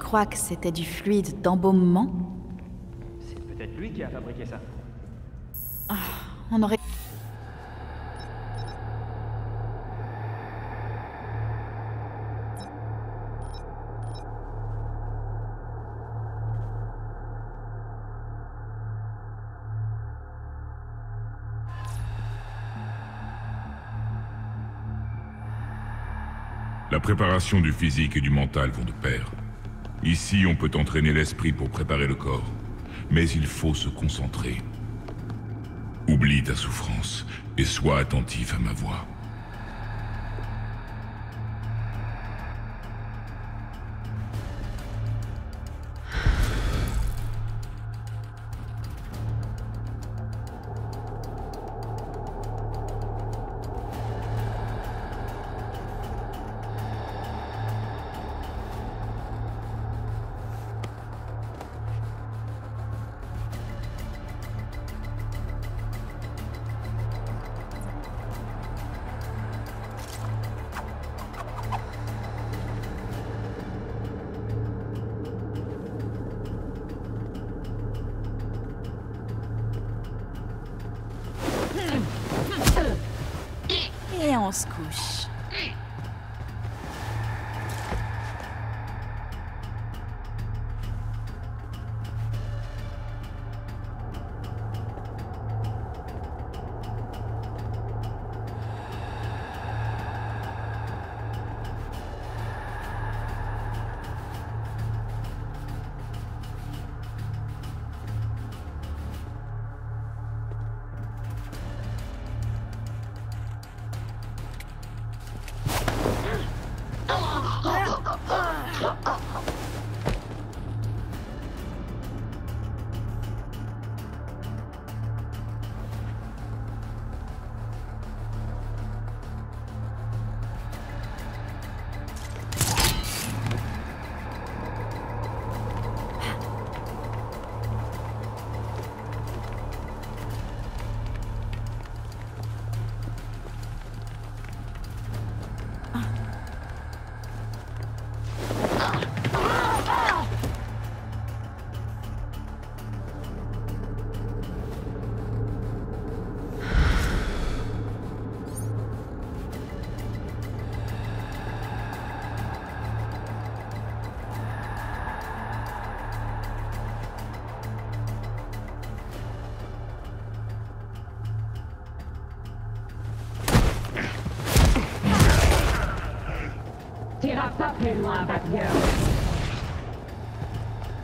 crois que c'était du fluide d'embaumement? C'est peut-être lui qui a fabriqué ça. On aurait... La préparation du physique et du mental vont de pair. Ici, on peut entraîner l'esprit pour préparer le corps. Mais il faut se concentrer. Oublie ta souffrance et sois attentif à ma voix.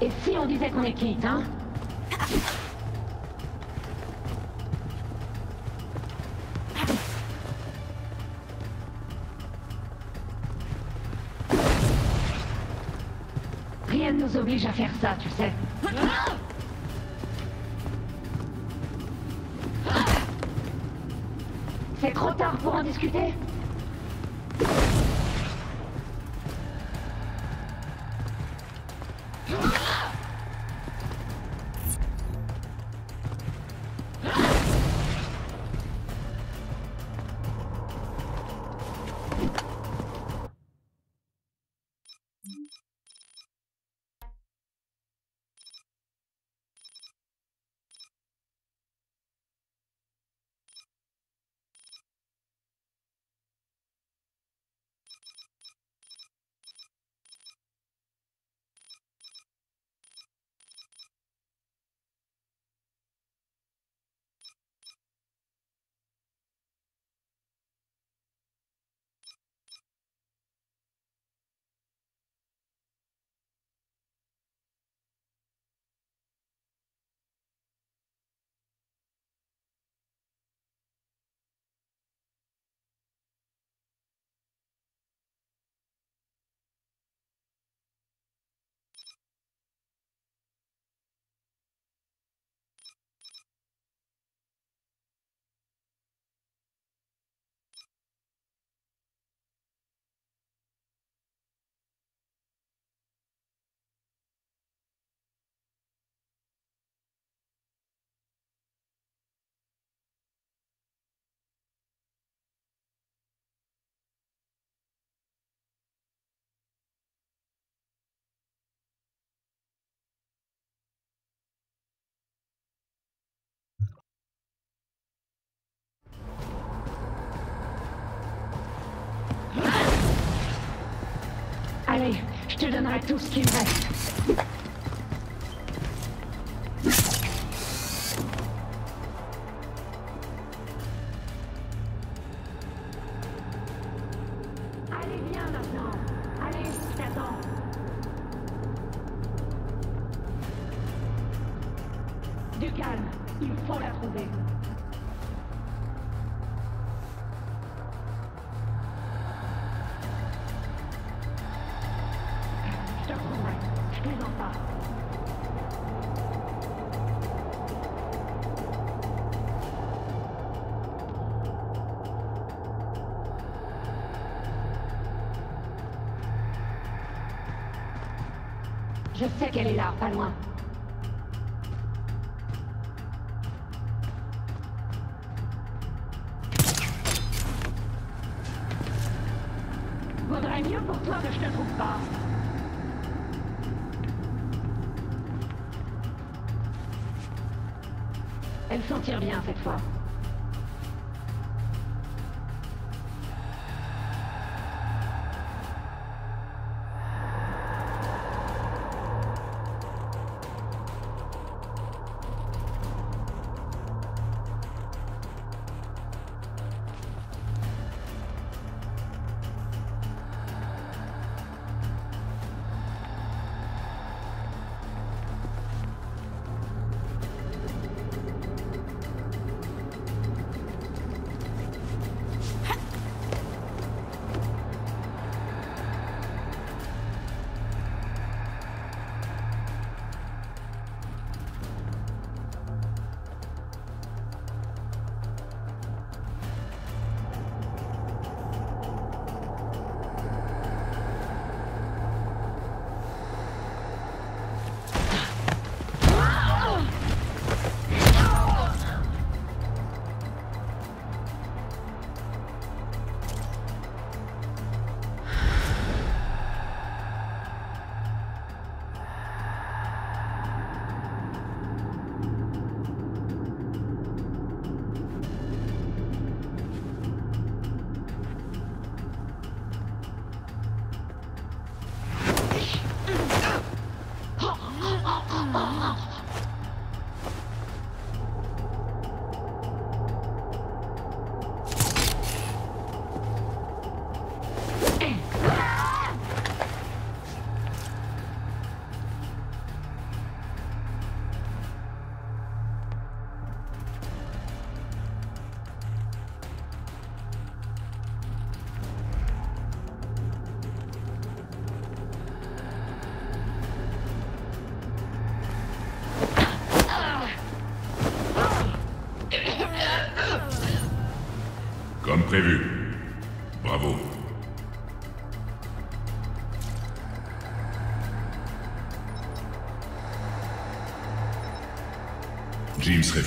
Et si on disait qu'on est quitte, hein? Je te donnerai tout ce qu'il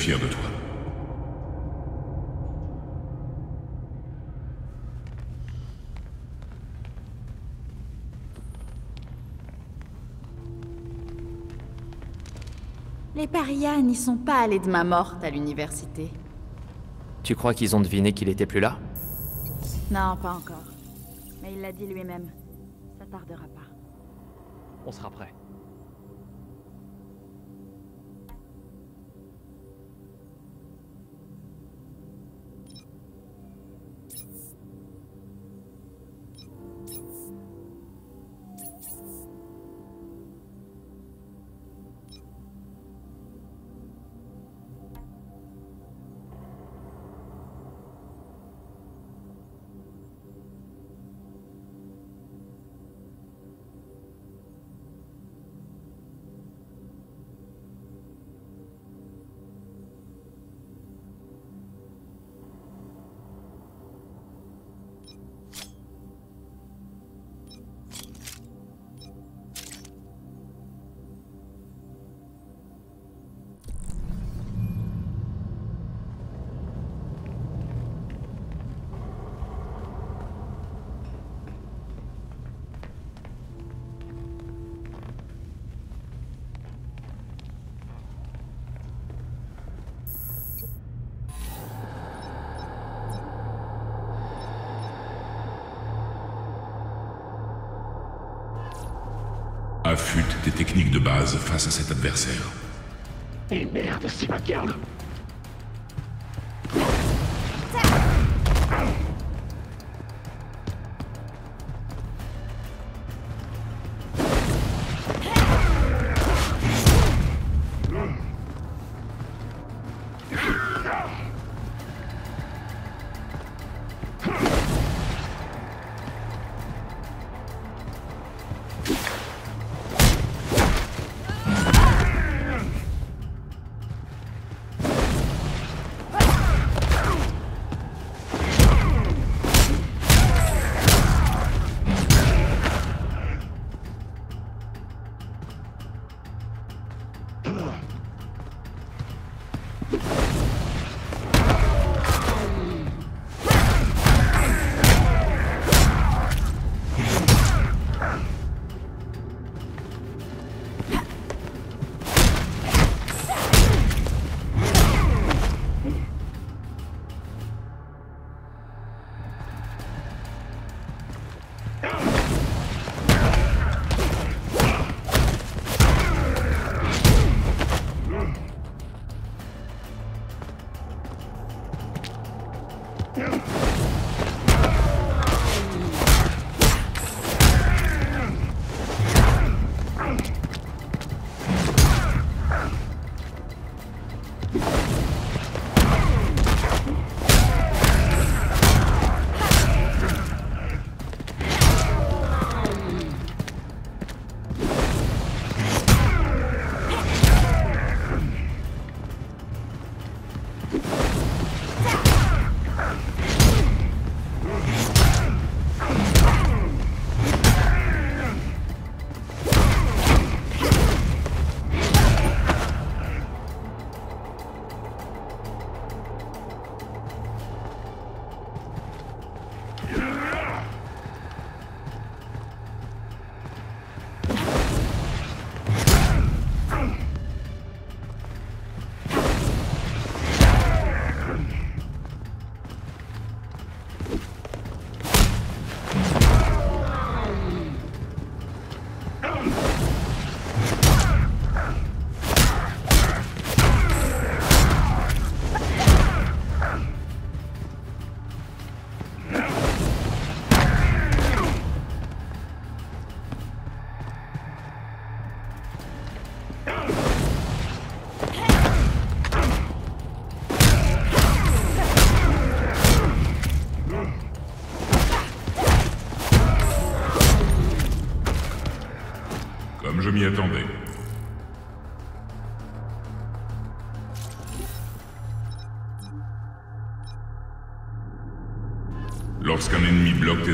fier de toi. Les parias n'y sont pas allés de ma morte à l'université. Tu crois qu'ils ont deviné qu'il était plus là? Non, pas encore. Mais il l'a dit lui-même. Ça tardera pas. On sera prêt. De base face à cet adversaire. Et merde, c'est ma garde.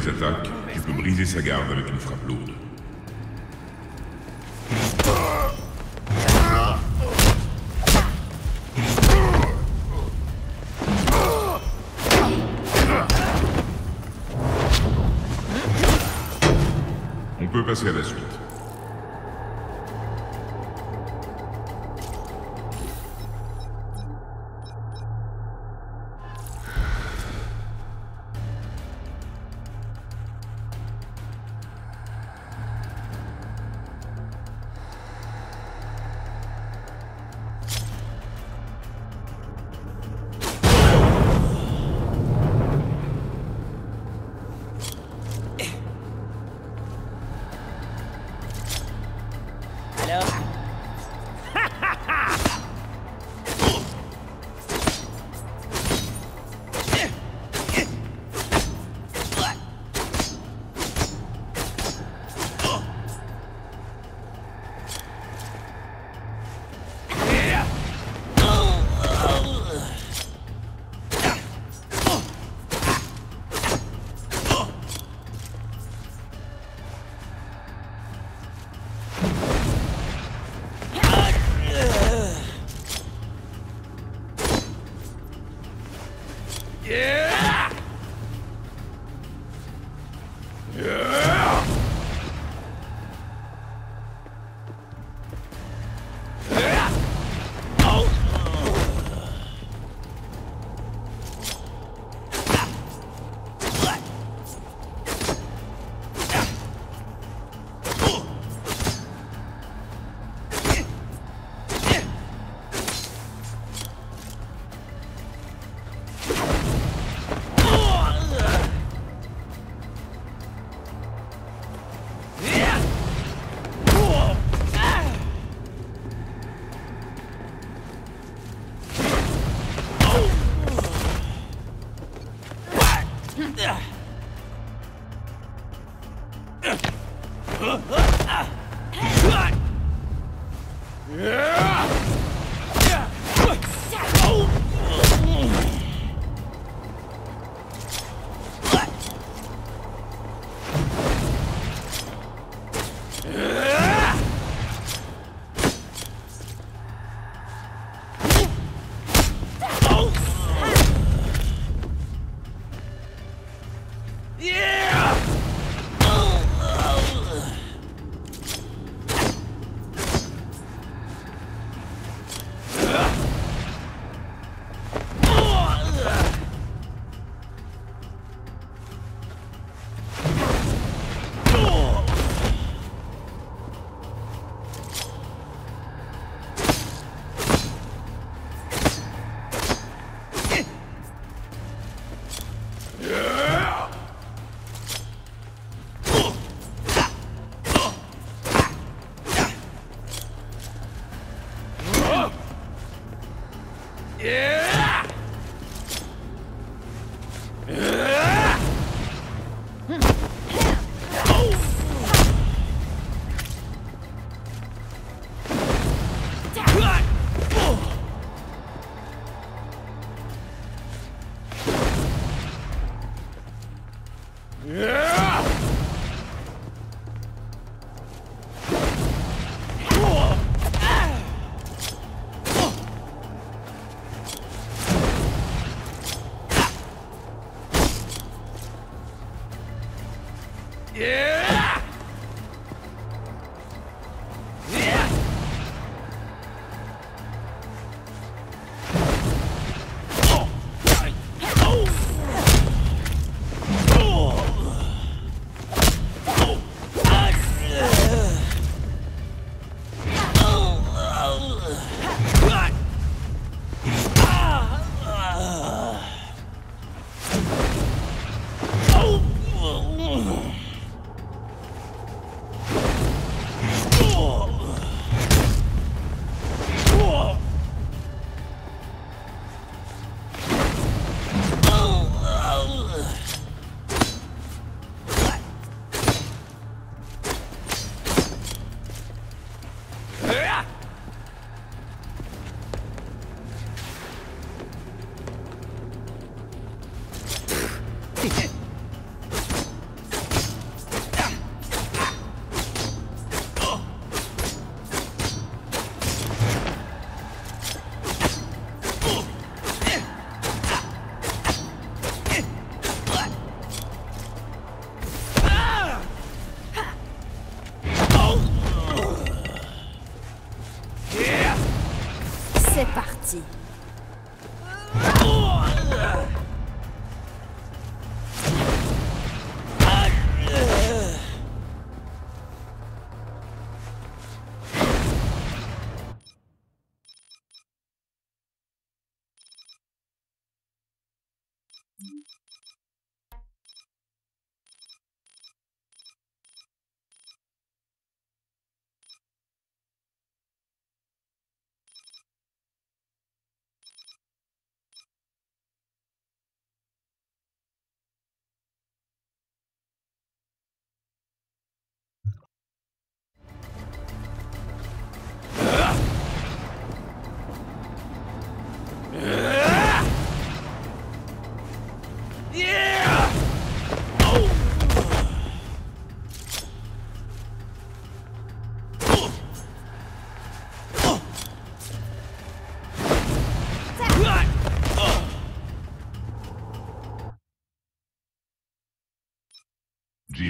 Tes attaques, tu peux briser sa garde avec une frappe lourde. On peut passer à la suite.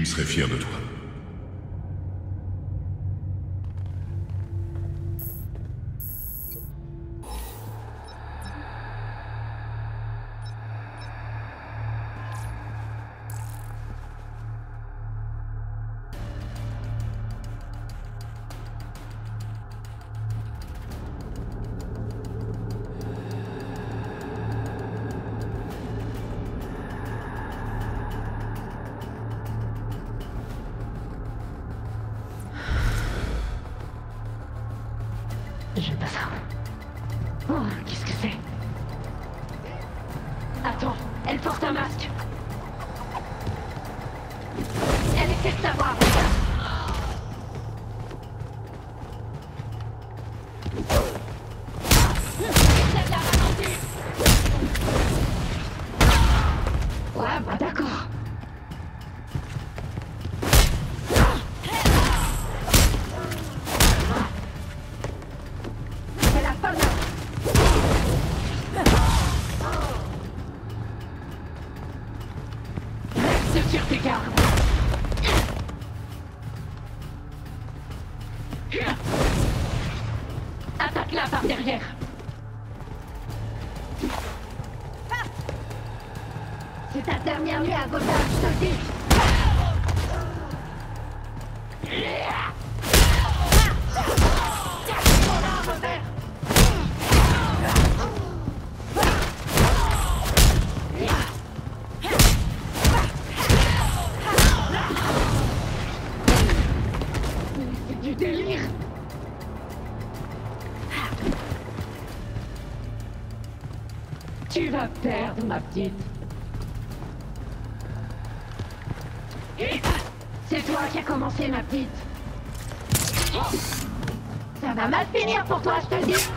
Serait fier de toi. Ah, c'est toi qui as commencé, ma petite. Ça va mal finir pour toi, je te le dis.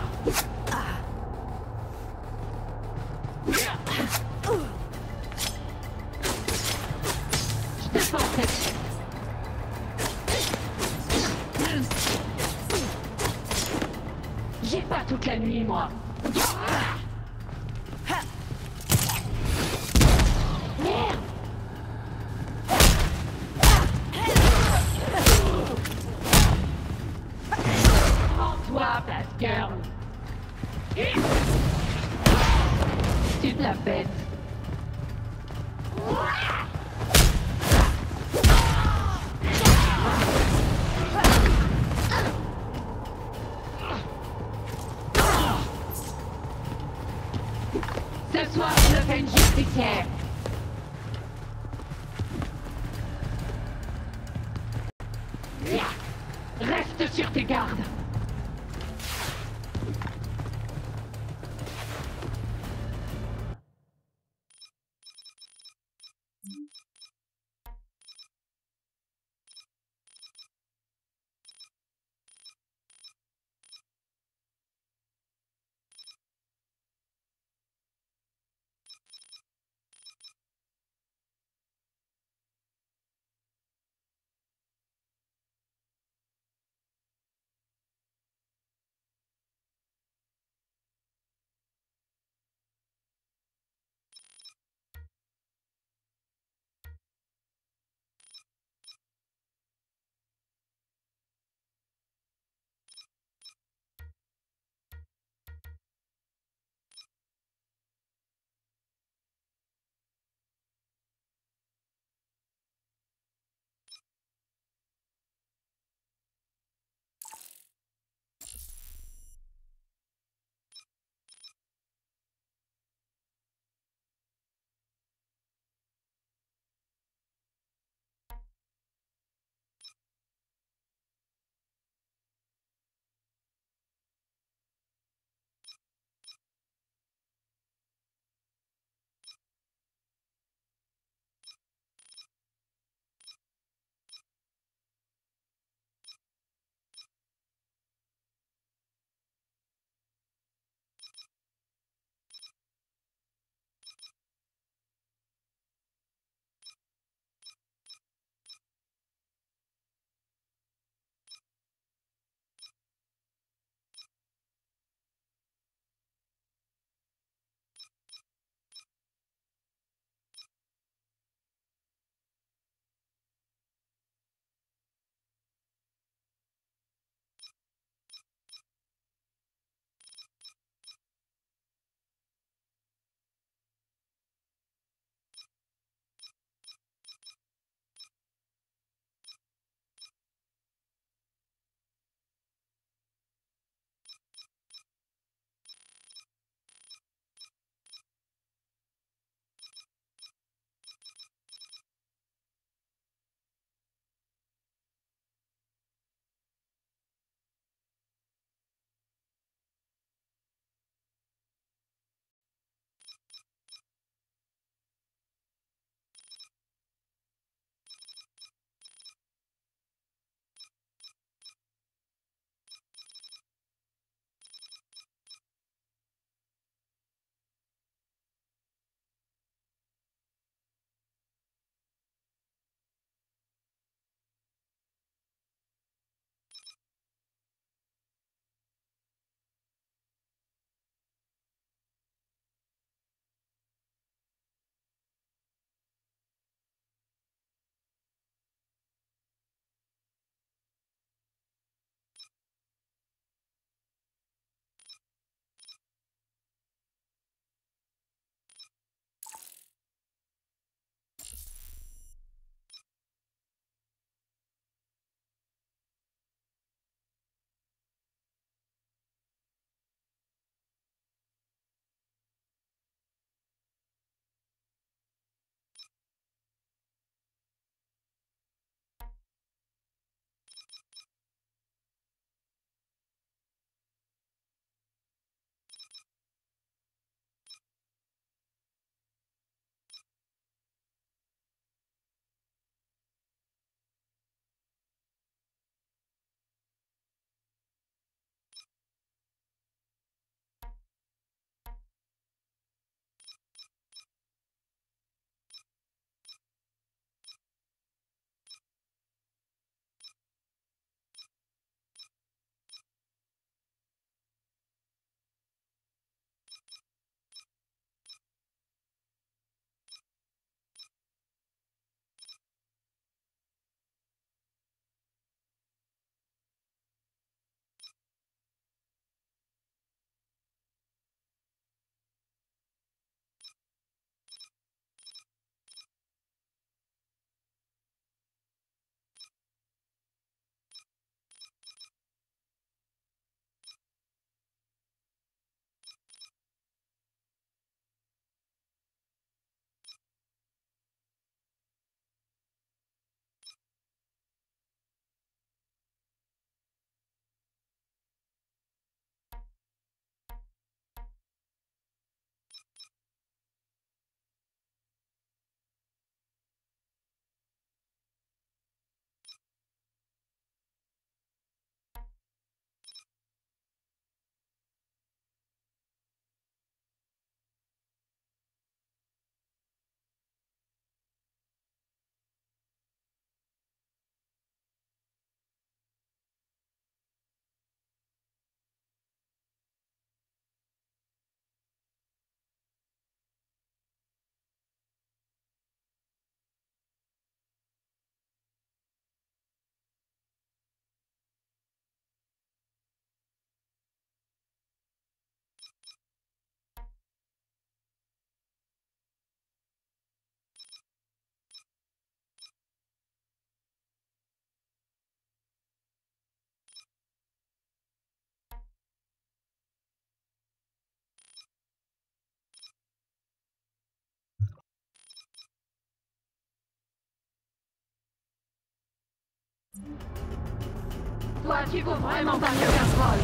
Toi, tu vaux vraiment pas mieux qu'un troll.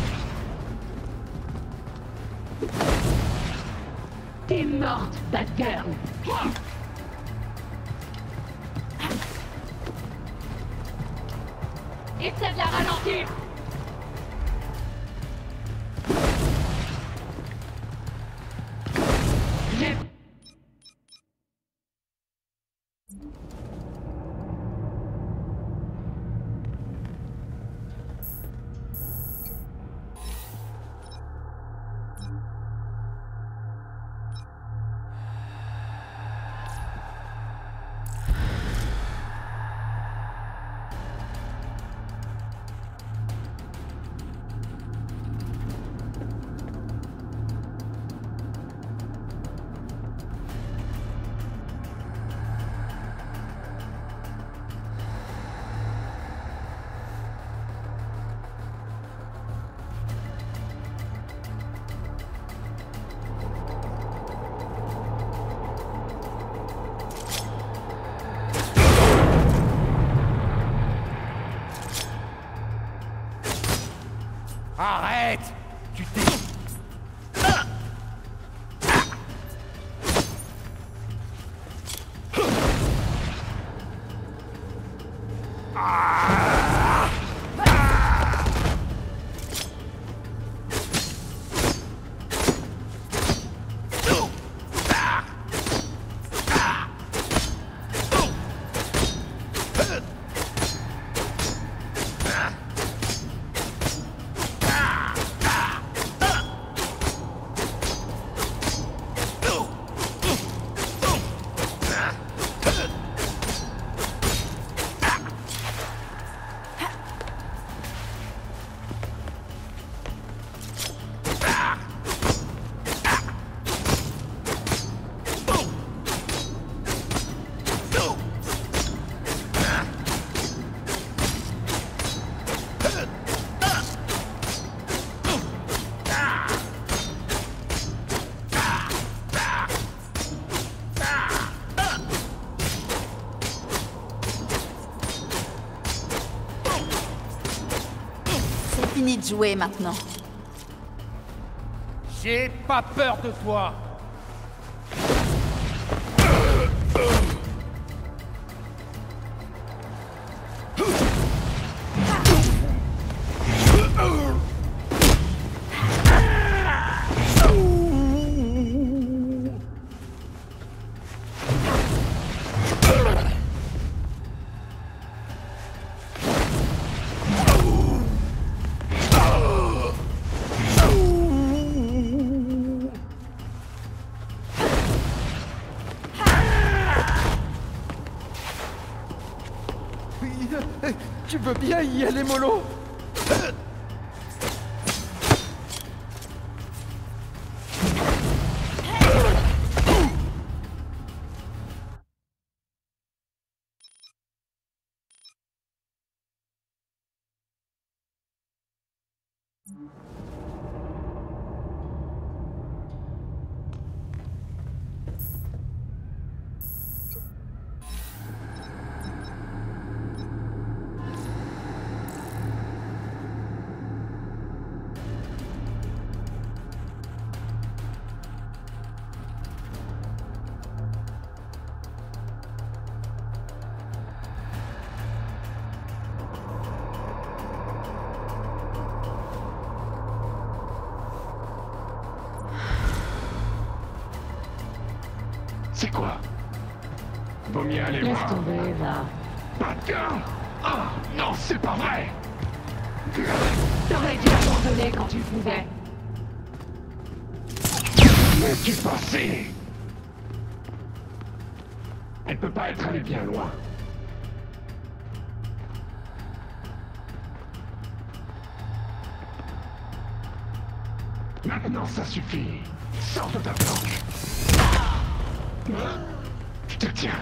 T'es morte, Batgirl. Essaie de la ralentir. Jouer maintenant. J'ai pas peur de toi Bien y aller, mollo Vaut mieux aller Laisse voir. tomber, va. Batgirl Ah non, c'est pas vrai T'aurais dû abandonner quand tu pouvais. Mais tu pensais Elle peut pas être allée bien loin. Maintenant, ça suffit. Sors de ta planque. Je te tiens.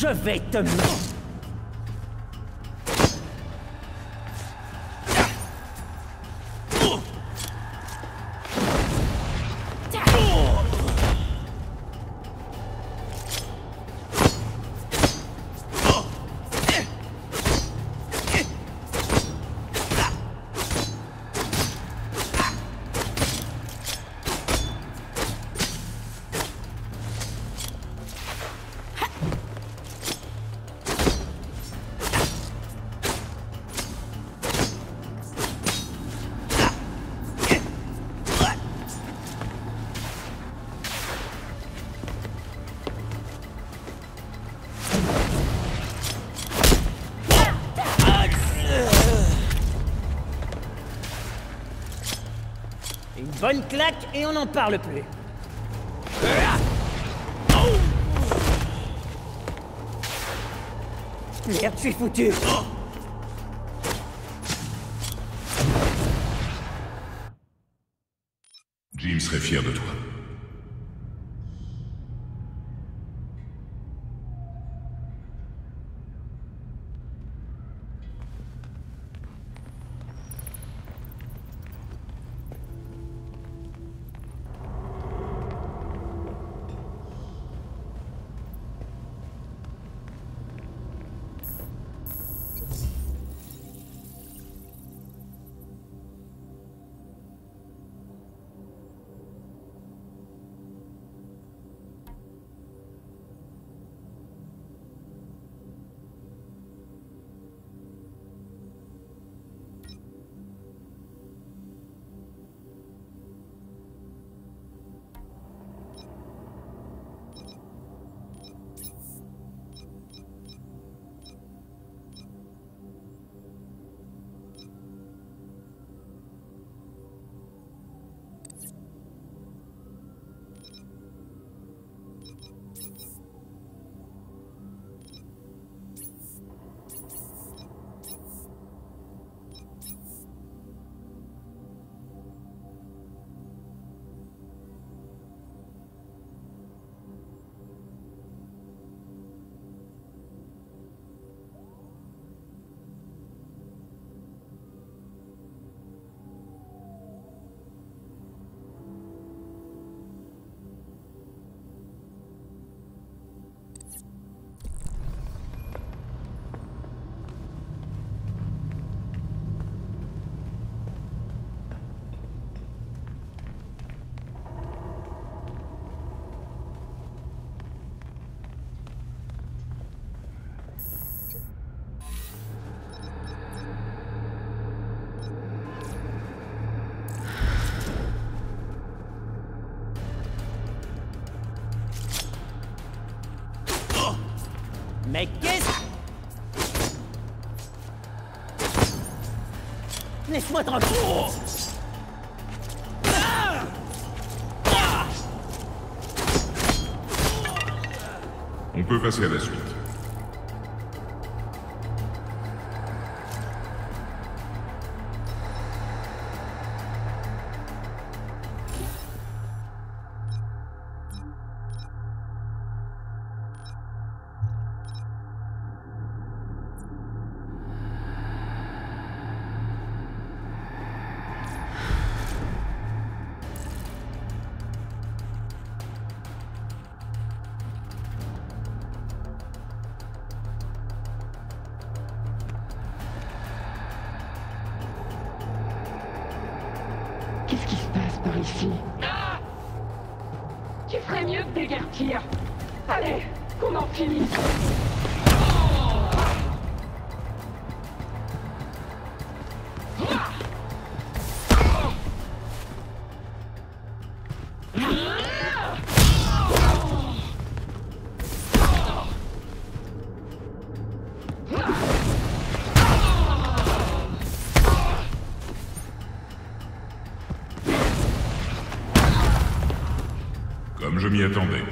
Je vais te mettre. Bonne claque et on n'en parle plus. Merde, je suis foutu. Jim serait fier de toi. Laisse-moi tranquille On peut passer à la suite. M'y attendais.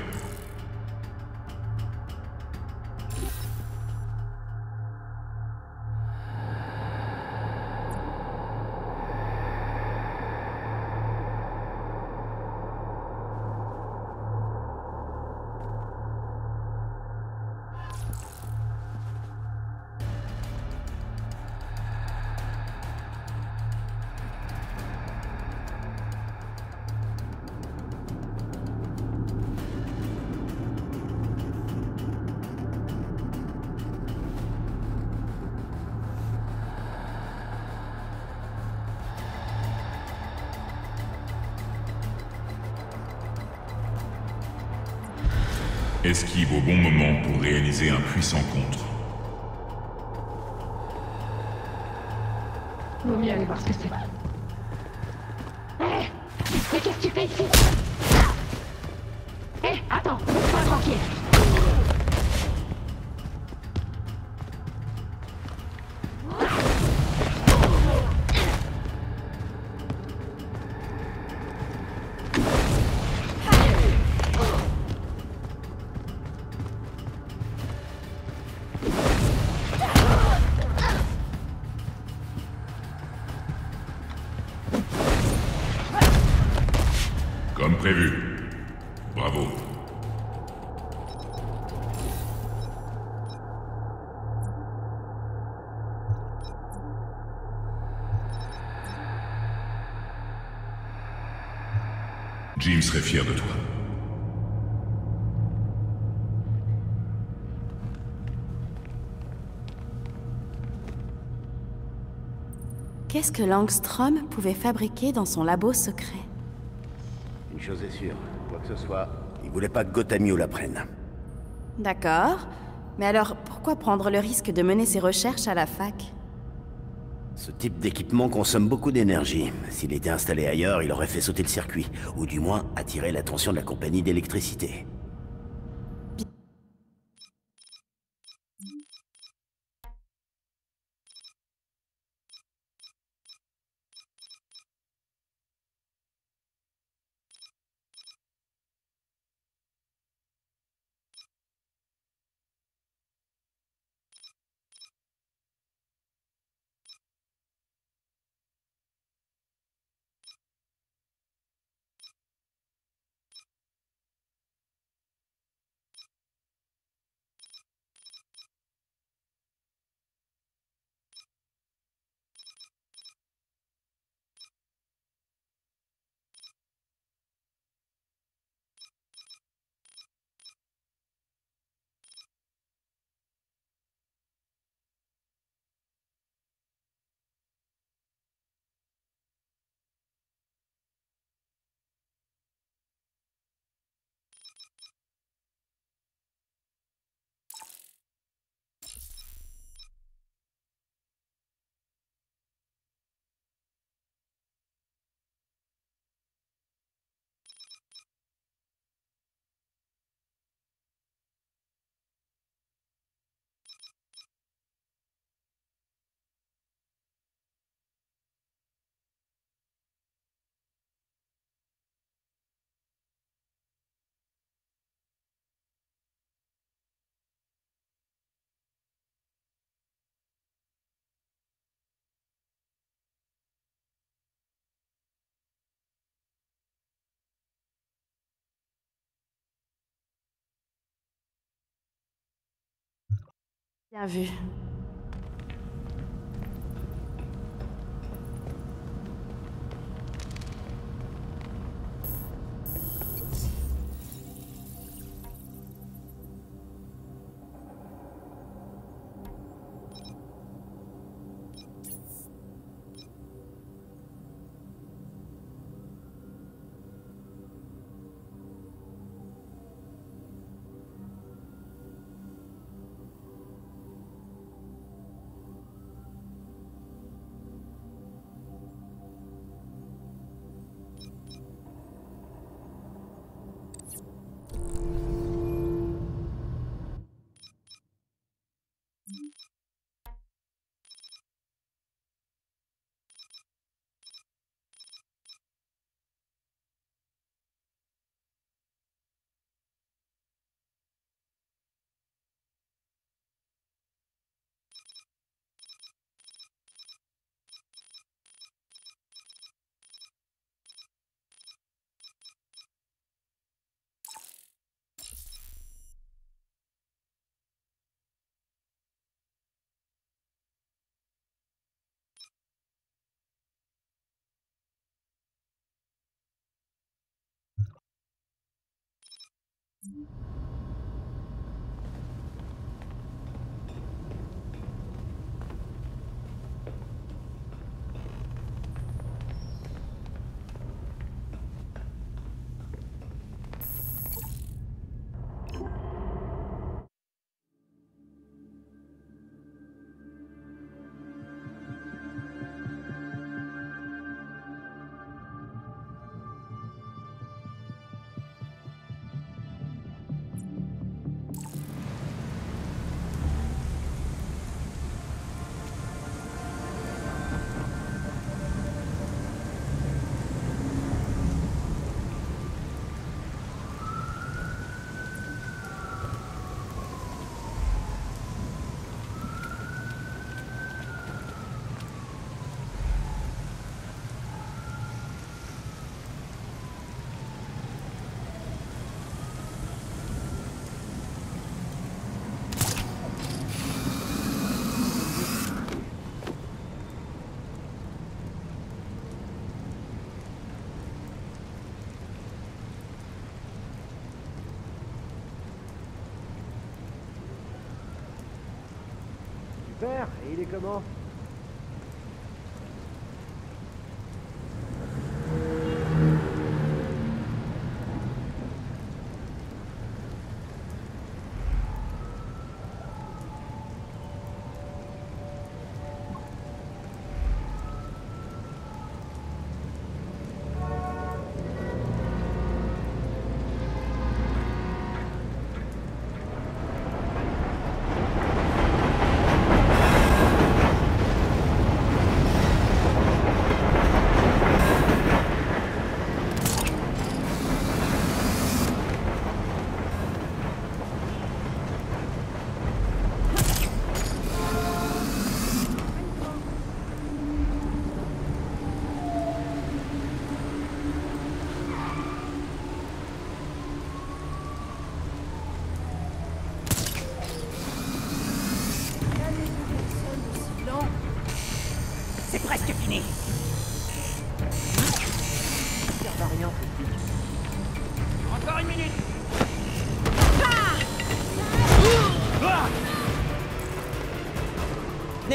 Esquive au bon moment pour réaliser un puissant contre. Vaut mieux aller voir ce que c'est. Hé Mais qu'est-ce que tu fais ici? Hé, attends, pas tranquille. Jim serait fier de toi. Qu'est-ce que Langstrom pouvait fabriquer dans son labo secret? Une chose est sûre, quoi que ce soit, il voulait pas que Gotamio l'apprenne. D'accord. Mais alors, pourquoi prendre le risque de mener ses recherches à la fac? Ce type d'équipement consomme beaucoup d'énergie. S'il était installé ailleurs, il aurait fait sauter le circuit, ou du moins attiré l'attention de la compagnie d'électricité. Bien. Mm-hmm. Et il est comment?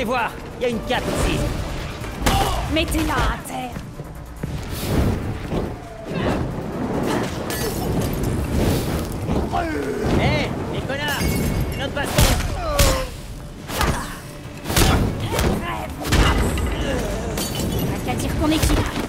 Venez voir, il y a une cape ici. Mettez-la à terre. Hé, les connards C'est notre baston T'as qu'à dire qu'on est qui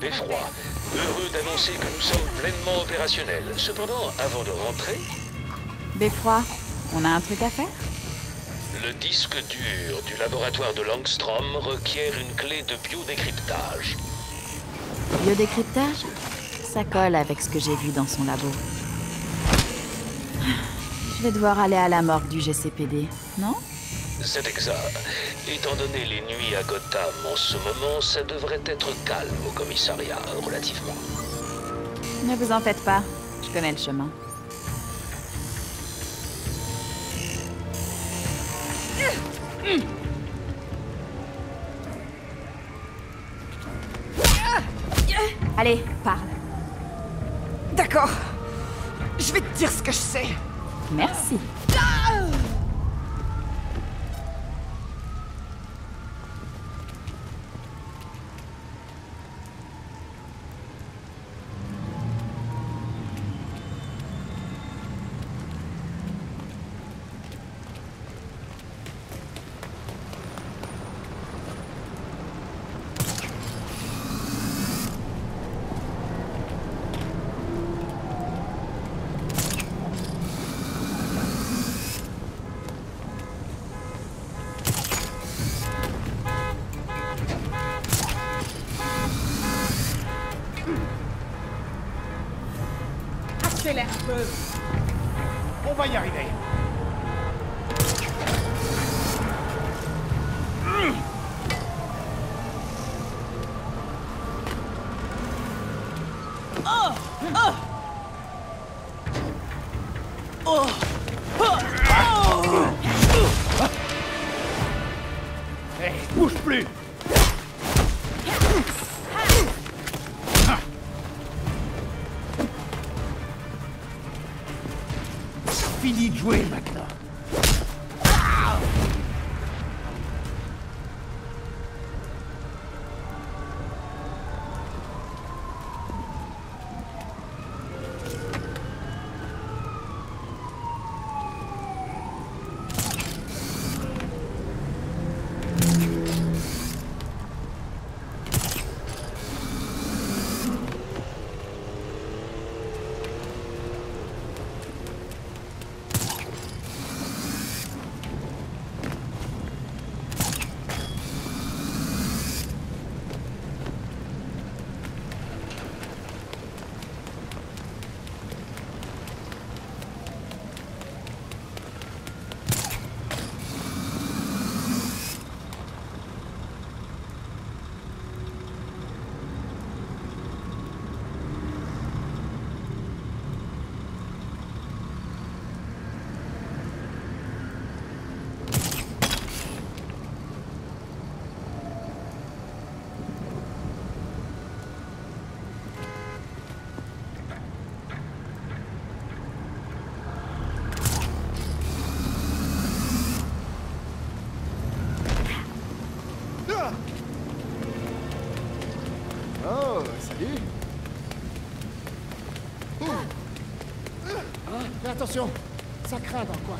Beffroi. Heureux d'annoncer que nous sommes pleinement opérationnels. Cependant, avant de rentrer, Beffroi, on a un truc à faire? le disque dur du laboratoire de Langstrom requiert une clé de biodécryptage. Biodécryptage? Ça colle avec ce que j'ai vu dans son labo. Je vais devoir aller à la morgue du GCPD, non? C'est exact. Étant donné les nuits à Gotham en ce moment, ça devrait être calme au commissariat, relativement. Ne vous en faites pas, je connais le chemin. Accélère peu. On va y arriver attention Ça craint dans le coin.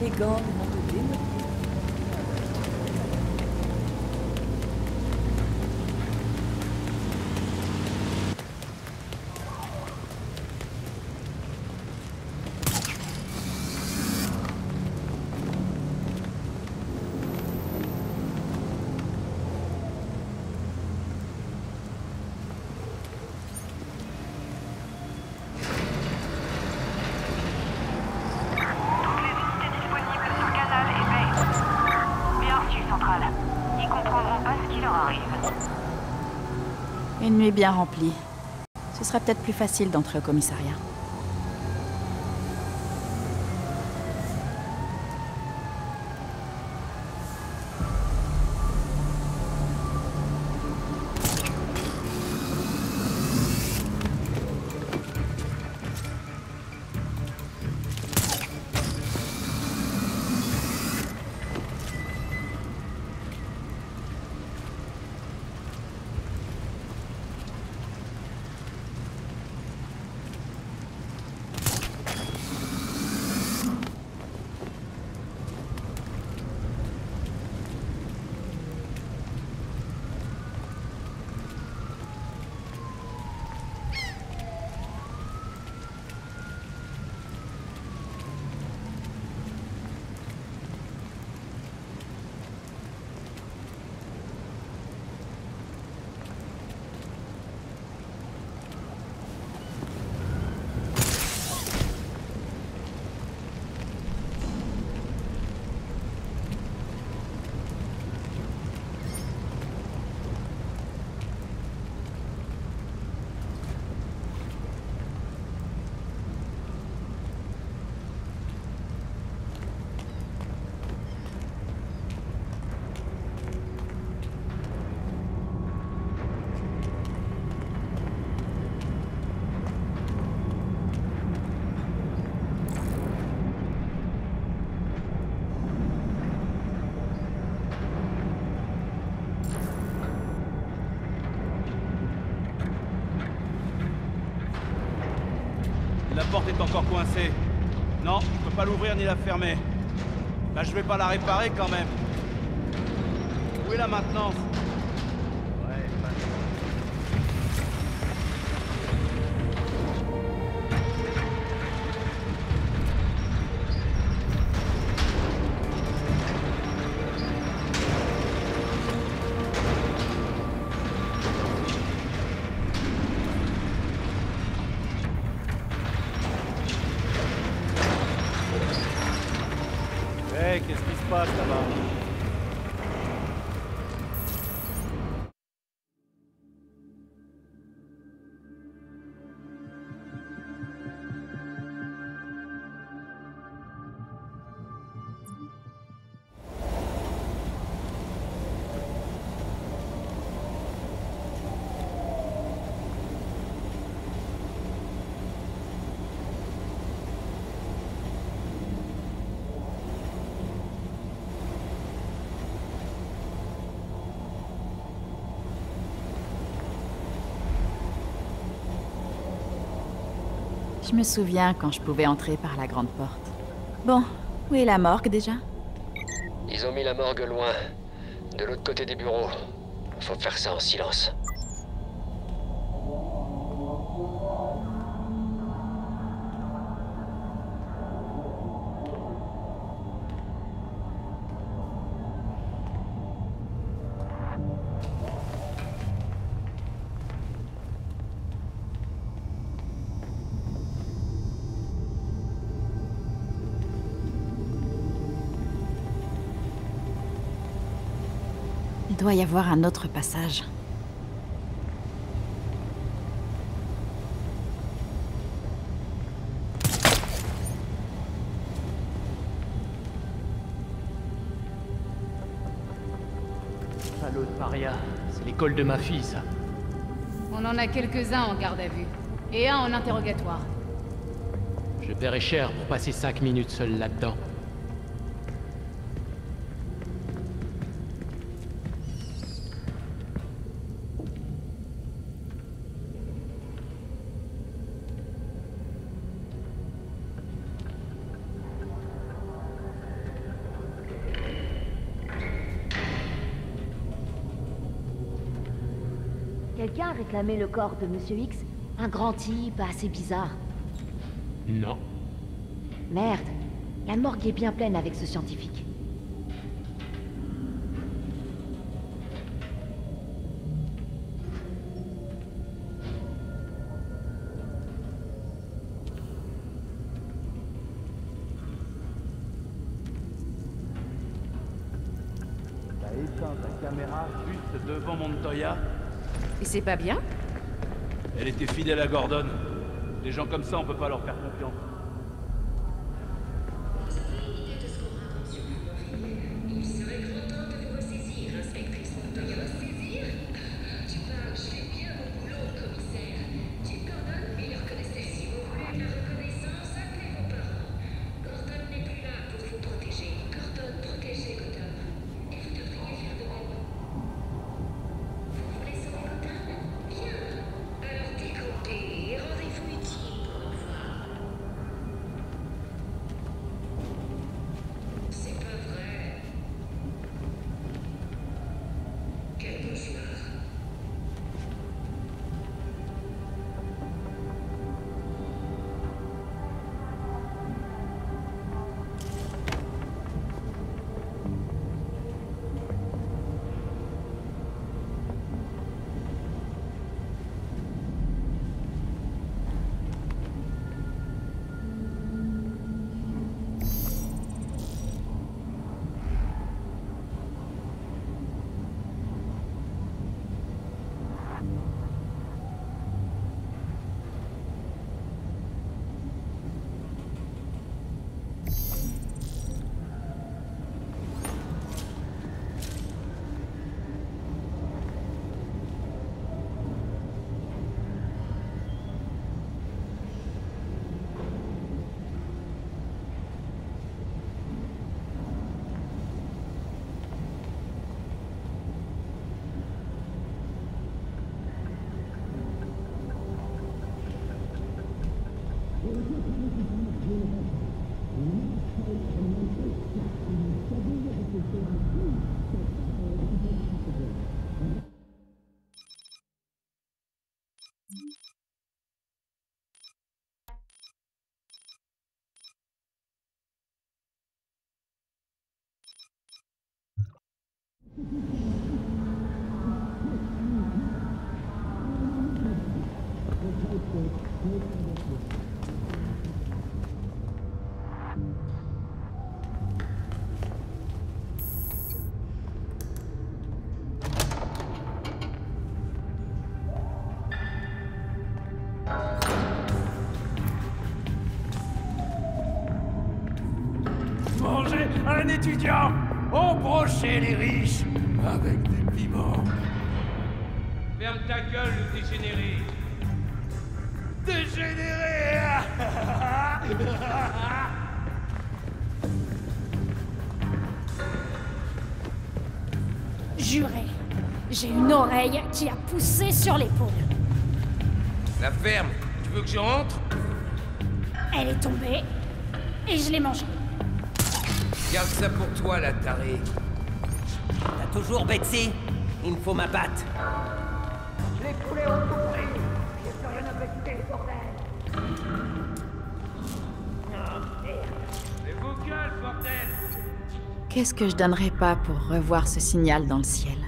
Les gants de mon côté. disponible sur Canal et Base. Bien reçu, Centrale. Ils comprendront pas ce qui leur arrive. Bien remplie. Ce sera peut-être plus facile d'entrer au commissariat. La encore coincée. Non, je peux pas l'ouvrir ni la fermer. Bah je vais pas la réparer quand même. Où est la maintenance? Me souviens quand je pouvais entrer par la grande porte. Bon, où est la morgue déjà? Ils ont mis la morgue loin, de l'autre côté des bureaux. Faut faire ça en silence. Un autre passage. Salaud de paria. C'est l'école de ma fille, ça. On en a quelques-uns en garde à vue. Et un en interrogatoire. Je paierai cher pour passer 5 minutes seul là-dedans. Le corps de Monsieur X Un grand type assez bizarre. Non. Merde, la morgue est bien pleine avec ce scientifique. Et c'est pas bien? Elle était fidèle à Gordon. Des gens comme ça, on peut pas leur faire confiance. Manger un étudiant Embrocher les riches Avec des piments Ferme ta gueule, le dégénéré Dégénéré Juré, j'ai une oreille qui a poussé sur l'épaule. La ferme Tu veux que je rentre? Elle est tombée. Et je l'ai mangée. Garde ça pour toi, la tarée. T'as toujours Betsy Il me faut ma patte. Je l'ai coulé au tout prix. J'ai plus rien à péter, bordel. Oh, merde. Et vos gueules, bordel Qu'est-ce que je donnerais pas pour revoir ce signal dans le ciel?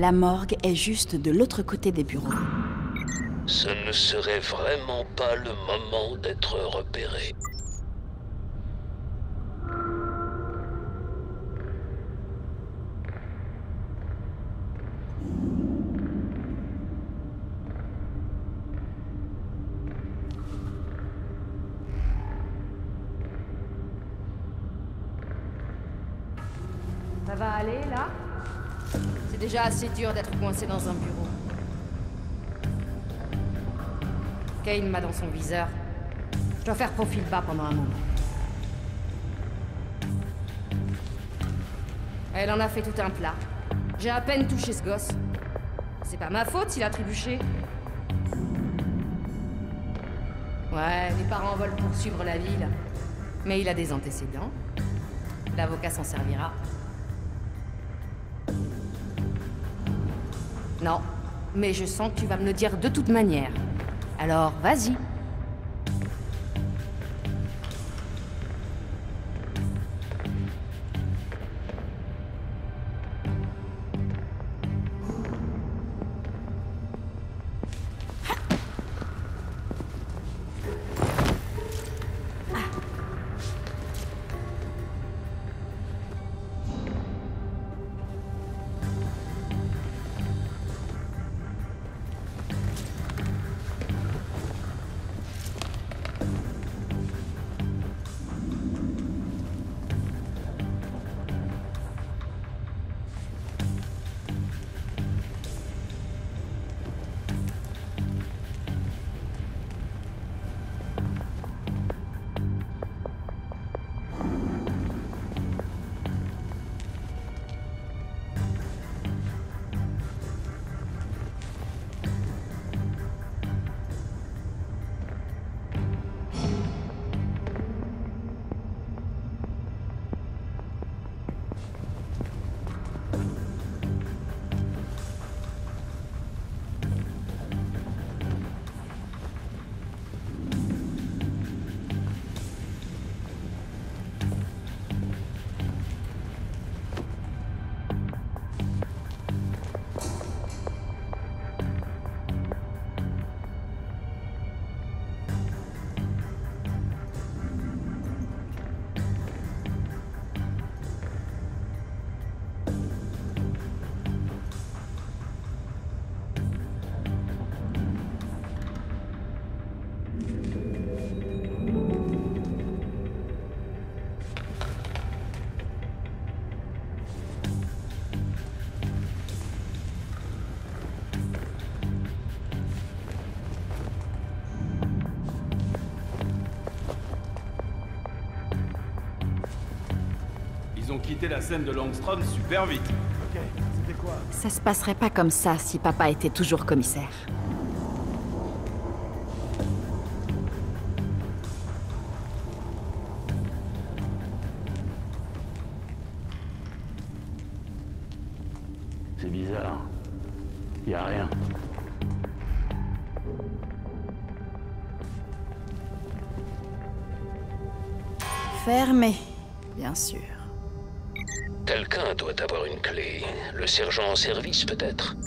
La morgue est juste de l'autre côté des bureaux. Ce ne serait vraiment pas le moment d'être repéré. Ça va aller, là C'est déjà assez dur d'être coincé dans un bureau. Kane m'a dans son viseur. Je dois faire profil bas pendant un moment. Elle en a fait tout un plat. J'ai à peine touché ce gosse. C'est pas ma faute s'il a trébuché. Ouais, les parents veulent poursuivre la ville. Mais il a des antécédents. L'avocat s'en servira. Non, mais je sens que tu vas me le dire de toute manière. Alors, vas-y. Quitté la scène de Langstrom super vite. Ok, c'était quoi? Ça se passerait pas comme ça si papa était toujours commissaire. Service, peut-être.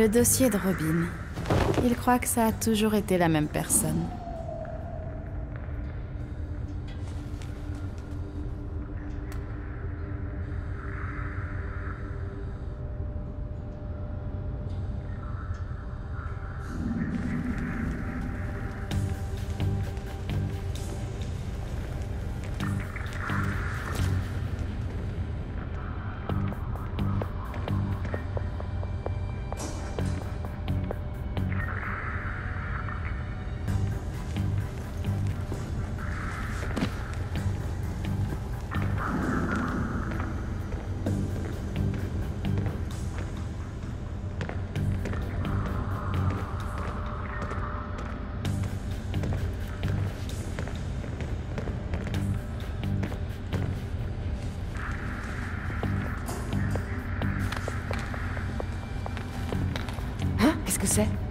Le dossier de Robin. Il croit que ça a toujours été la même personne. Hein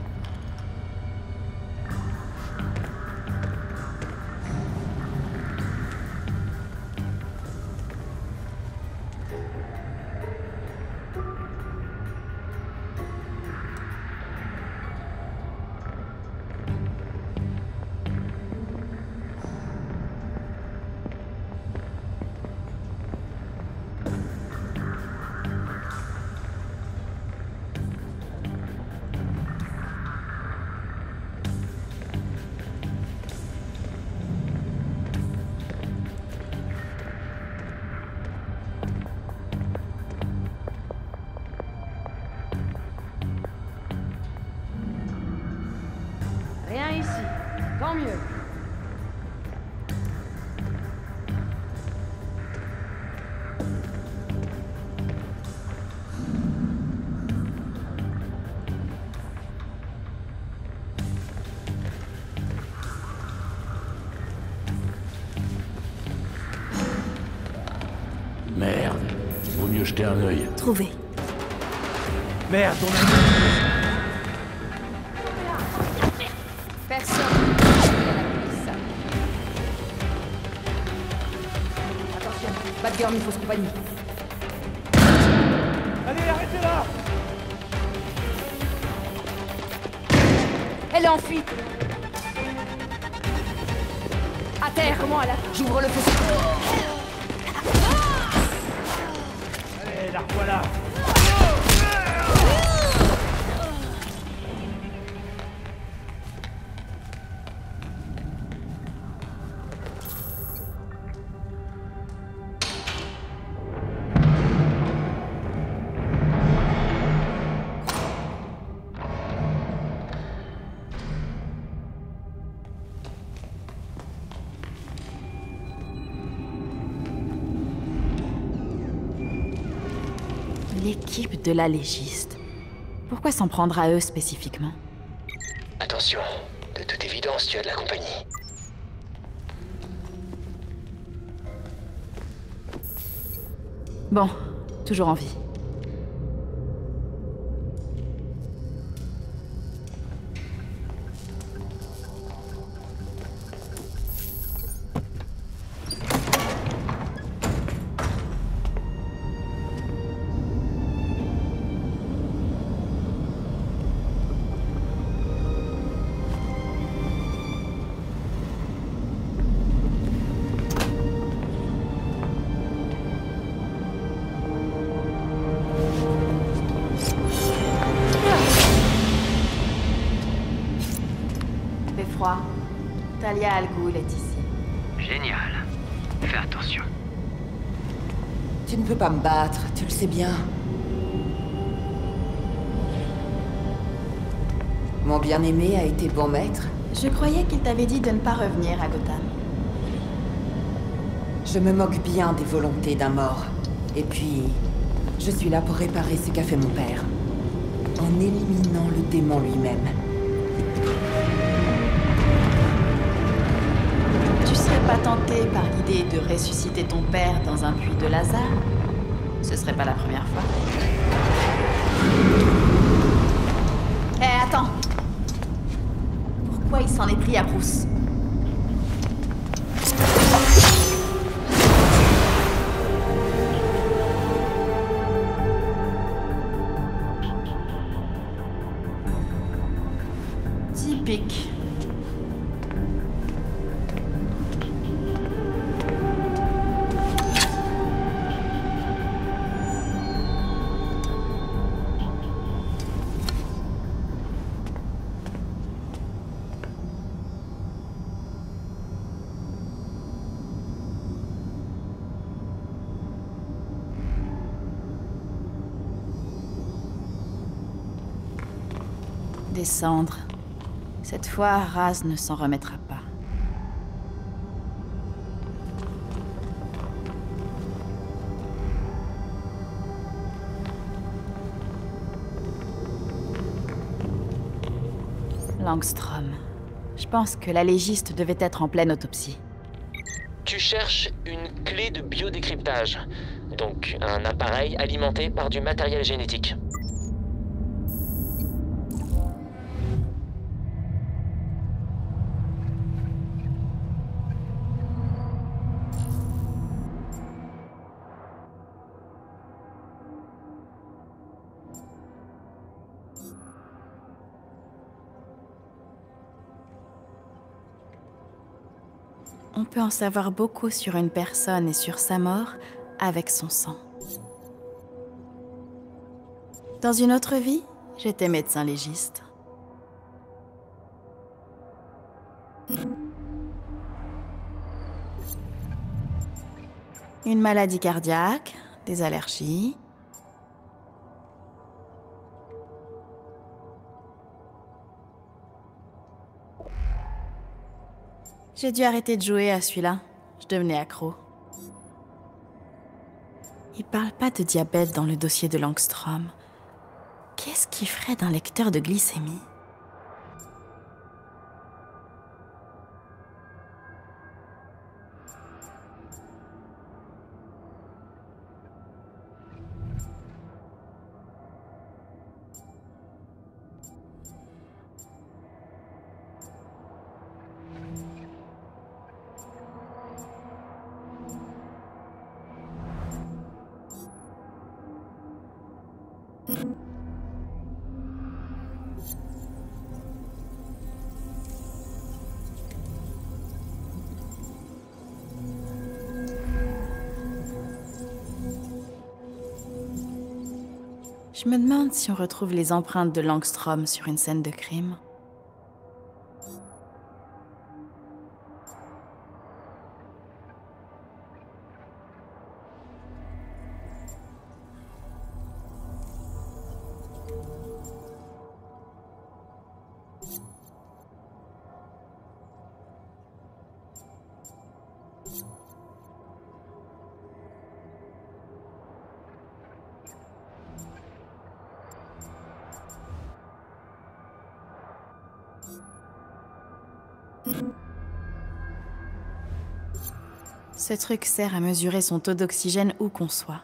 jeter un œil. Trouvé. Merde, on a... L'équipe de la légiste. Pourquoi s'en prendre à eux spécifiquement? Attention, de toute évidence, tu as de la compagnie. Bon, toujours en vie. Sais bien. Mon bien-aimé a été bon maître. Je croyais qu'il t'avait dit de ne pas revenir à Gotham. Je me moque bien des volontés d'un mort. Et puis, je suis là pour réparer ce qu'a fait mon père. En éliminant le démon lui-même. Tu serais pas tenté par l'idée de ressusciter ton père dans un puits de Lazare? Ce serait pas la première fois. Eh, attends Pourquoi il s'en est pris à Bruce? Cette fois, Raz ne s'en remettra pas. Langstrom. Je pense que la légiste devait être en pleine autopsie. Tu cherches une clé de biodécryptage, donc un appareil alimenté par du matériel génétique. En savoir beaucoup sur une personne et sur sa mort avec son sang. Dans une autre vie, j'étais médecin légiste. Une maladie cardiaque, des allergies. J'ai dû arrêter de jouer à celui-là. Je devenais accro. Il parle pas de diabète dans le dossier de Langstrom. Qu'est-ce qui ferait d'un lecteur de glycémie? Si on retrouve les empreintes de Langstrom sur une scène de crime? Ce truc sert à mesurer son taux d'oxygène où qu'on soit.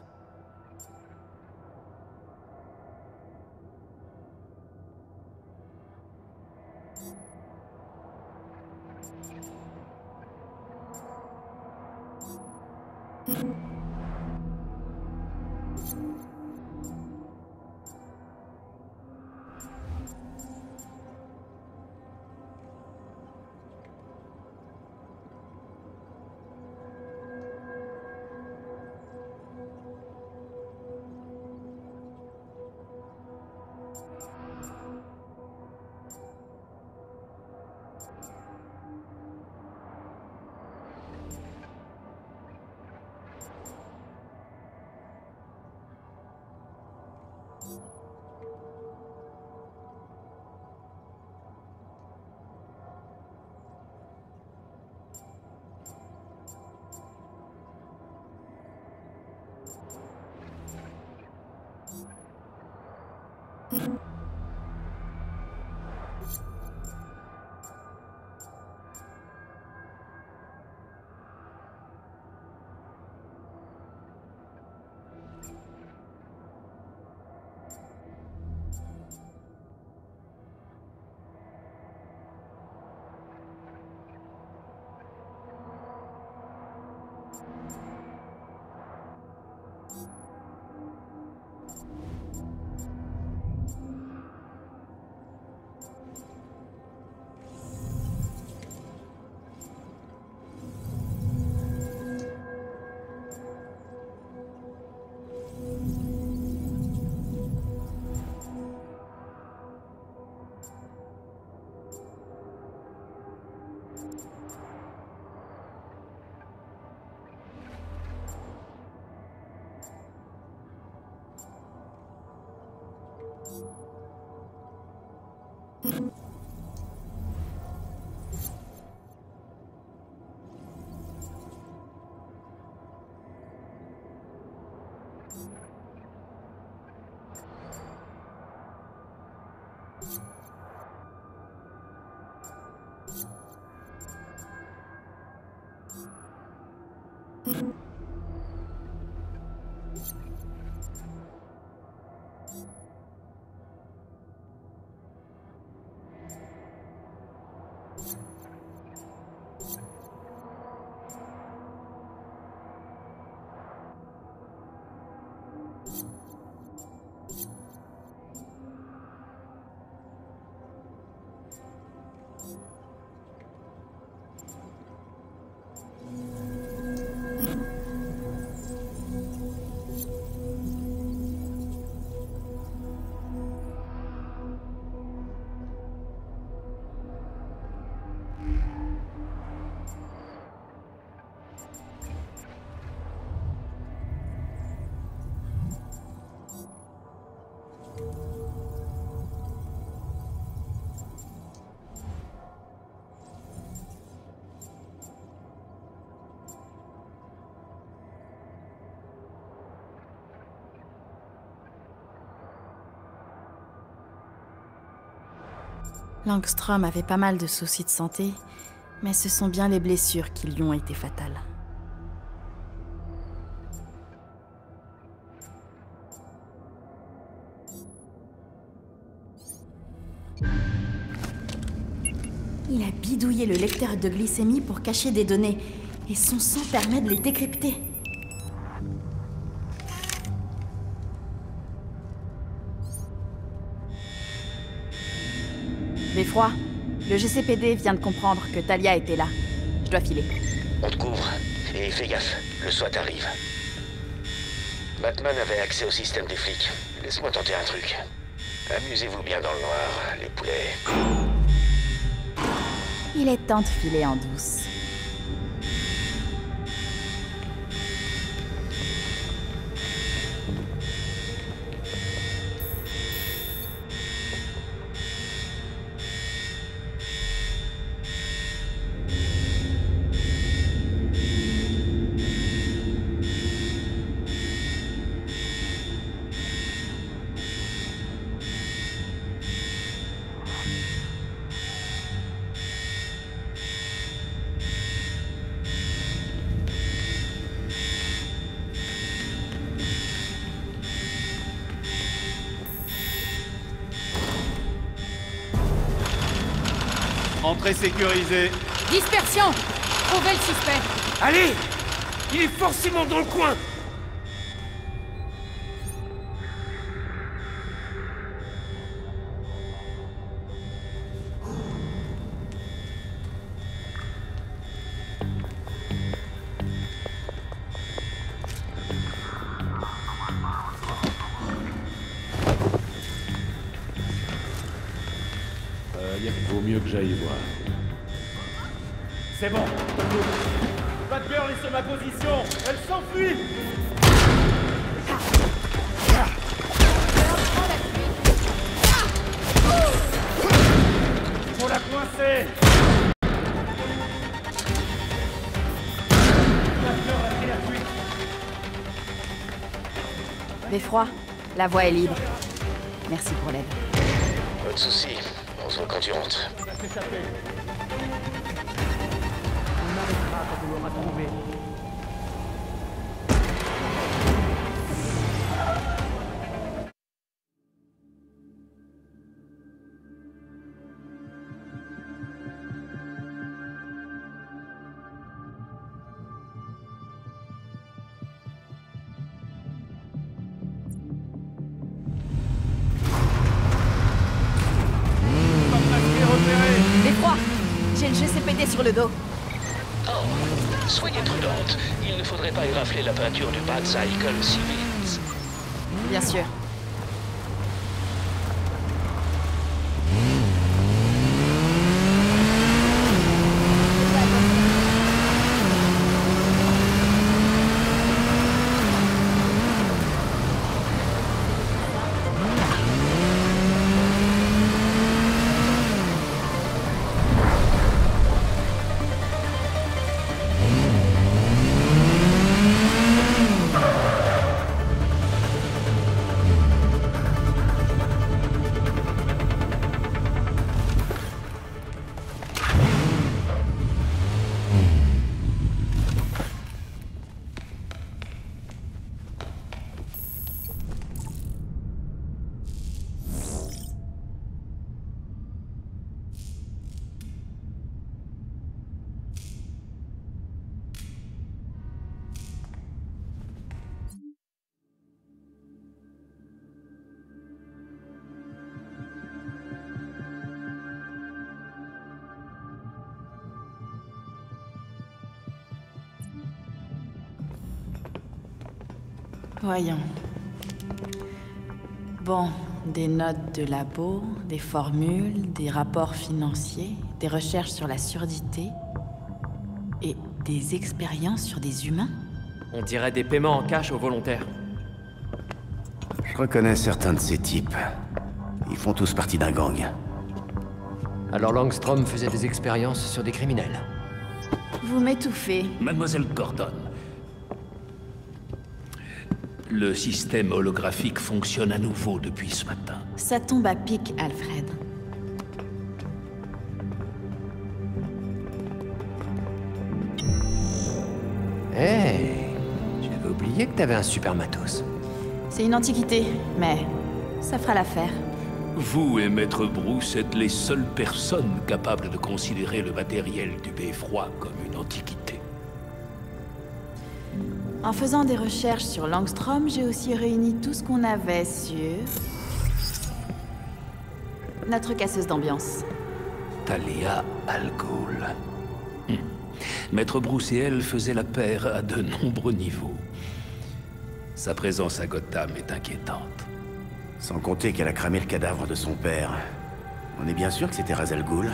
Langstrom avait pas mal de soucis de santé, mais ce sont bien les blessures qui lui ont été fatales. Il a bidouillé le lecteur de glycémie pour cacher des données, et son sang permet de les décrypter. Beffroi, le GCPD vient de comprendre que Talia était là. Je dois filer. On te couvre. Et fais gaffe, le SWAT arrive. Batman avait accès au système des flics. Laisse-moi tenter un truc. Amusez-vous bien dans le noir, les poulets. Il est temps de filer en douce. Dispersion. Trouvez le suspect. Allez Il est forcément dans le coin la voie est libre. Merci pour l'aide. Pas de soucis. On se voit quand tu rentres. On. On arrêtera quand on l'aura trouvé. Voyons. Bon, des notes de labo, des formules, des rapports financiers, des recherches sur la surdité et des expériences sur des humains On dirait des paiements en cash aux volontaires. Je reconnais certains de ces types. Ils font tous partie d'un gang. Alors Langstrom faisait des expériences sur des criminels. Vous m'étouffez. Mademoiselle Gordon. Le système holographique fonctionne à nouveau depuis ce matin. Ça tombe à pic, Alfred. Hé J'avais oublié que t'avais un super matos. C'est une antiquité, mais ça fera l'affaire. Vous et Maître Bruce êtes les seules personnes capables de considérer le matériel du beffroi comme En faisant des recherches sur Langstrom, j'ai aussi réuni tout ce qu'on avait sur... Notre casseuse d'ambiance. Talia Al Ghul. Hum. Maître Bruce et elle faisaient la paire à de nombreux niveaux. Sa présence à Gotham est inquiétante. Sans compter qu'elle a cramé le cadavre de son père. On est bien sûr que c'était Ra's al Ghul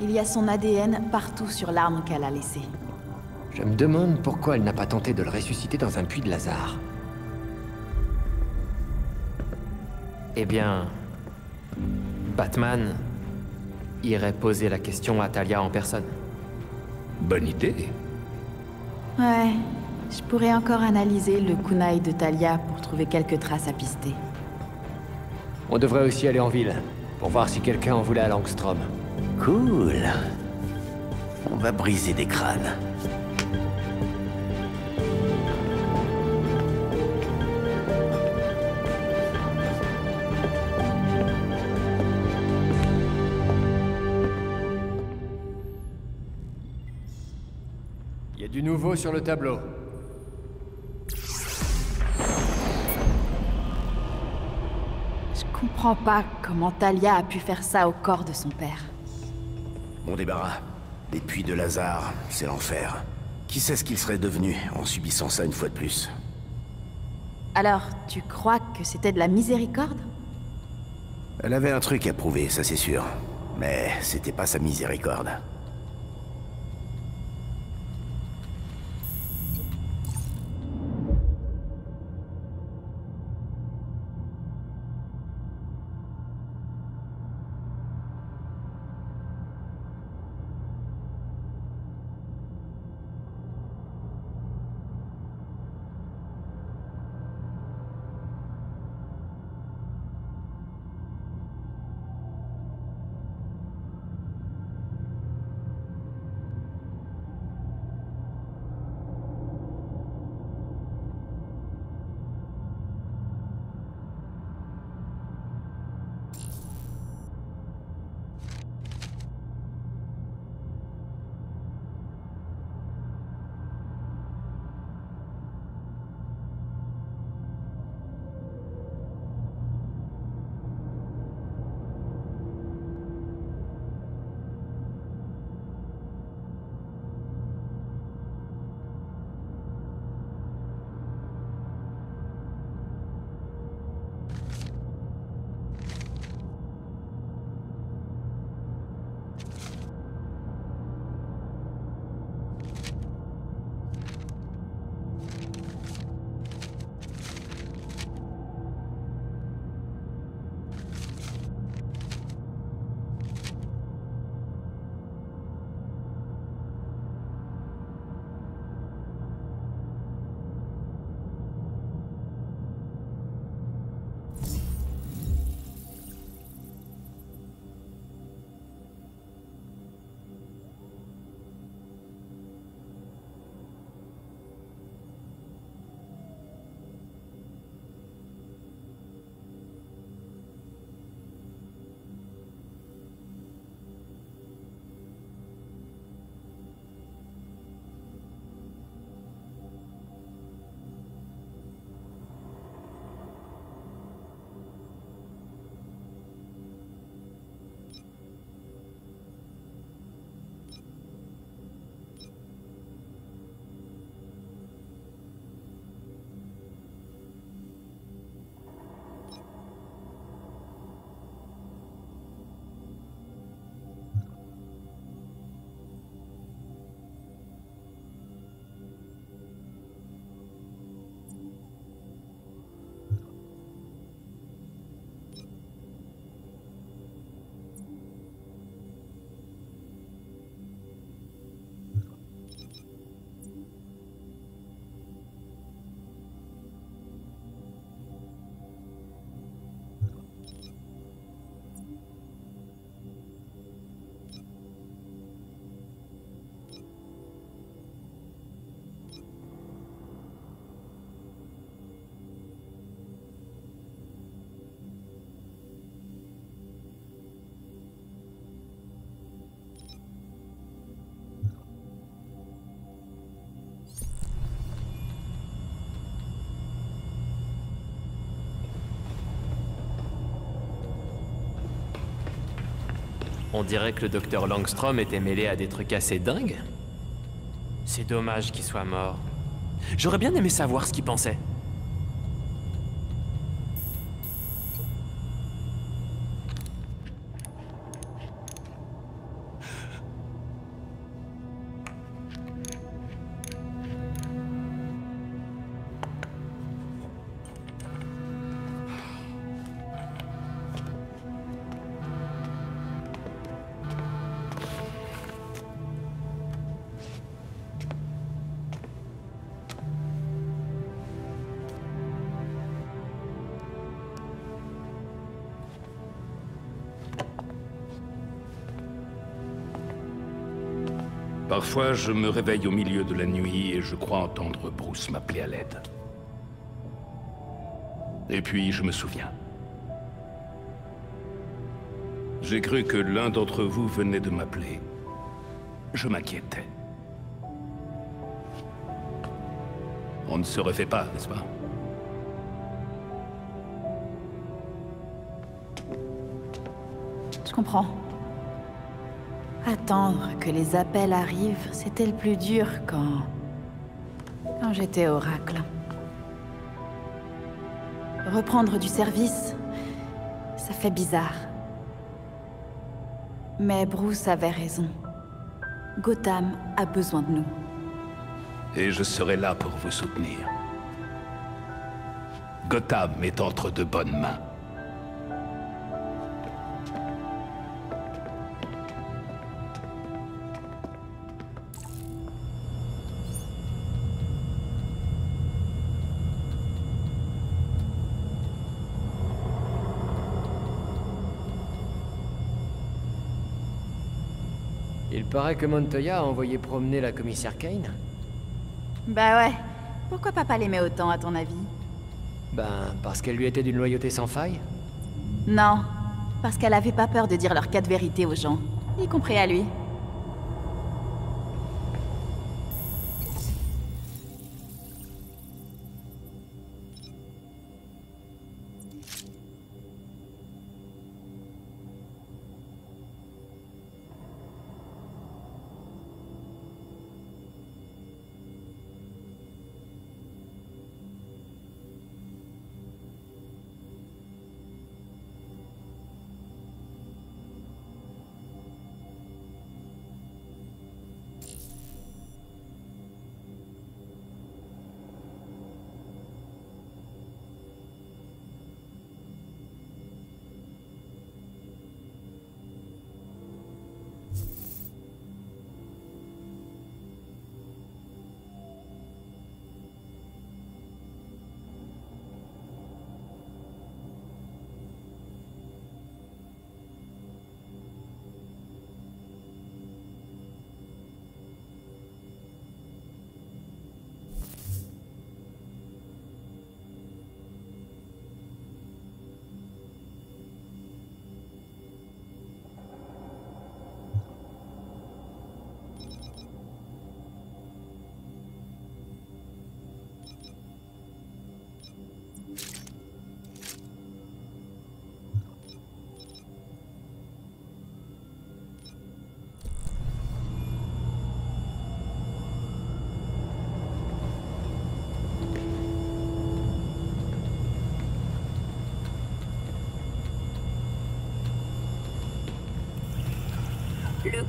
Il y a son ADN partout sur l'arme qu'elle a laissée. Je me demande pourquoi elle n'a pas tenté de le ressusciter dans un puits de Lazare. Eh bien... Batman irait poser la question à Talia en personne. Bonne idée. Ouais, je pourrais encore analyser le kunai de Talia pour trouver quelques traces à pister. On devrait aussi aller en ville, pour voir si quelqu'un en voulait à Langstrom. Cool. On va briser des crânes. Sur le tableau. Je comprends pas comment Talia a pu faire ça au corps de son père. Mon débarras. Les puits de Lazare, c'est l'enfer. Qui sait ce qu'il serait devenu en subissant ça une fois de plus Alors, tu crois que c'était de la miséricorde? Elle avait un truc à prouver, ça c'est sûr. Mais c'était pas sa miséricorde. On dirait que le docteur Langstrom était mêlé à des trucs assez dingues. C'est dommage qu'il soit mort. J'aurais bien aimé savoir ce qu'il pensait. Parfois, je me réveille au milieu de la nuit et je crois entendre Bruce m'appeler à l'aide. Et puis, je me souviens. J'ai cru que l'un d'entre vous venait de m'appeler. Je m'inquiétais. On ne se refait pas, n'est-ce pas? Je comprends. Attendre que les appels arrivent, c'était le plus dur quand... quand j'étais oracle. Reprendre du service, ça fait bizarre. Mais Bruce avait raison. Gotham a besoin de nous. Et je serai là pour vous soutenir. Gotham est entre de bonnes mains. Paraît que Montoya a envoyé promener la commissaire Kane Bah ouais. Pourquoi papa l'aimait autant, à ton avis? Ben, parce qu'elle lui était d'une loyauté sans faille Non. Parce qu'elle avait pas peur de dire leur cas de vérité aux gens. Y compris à lui.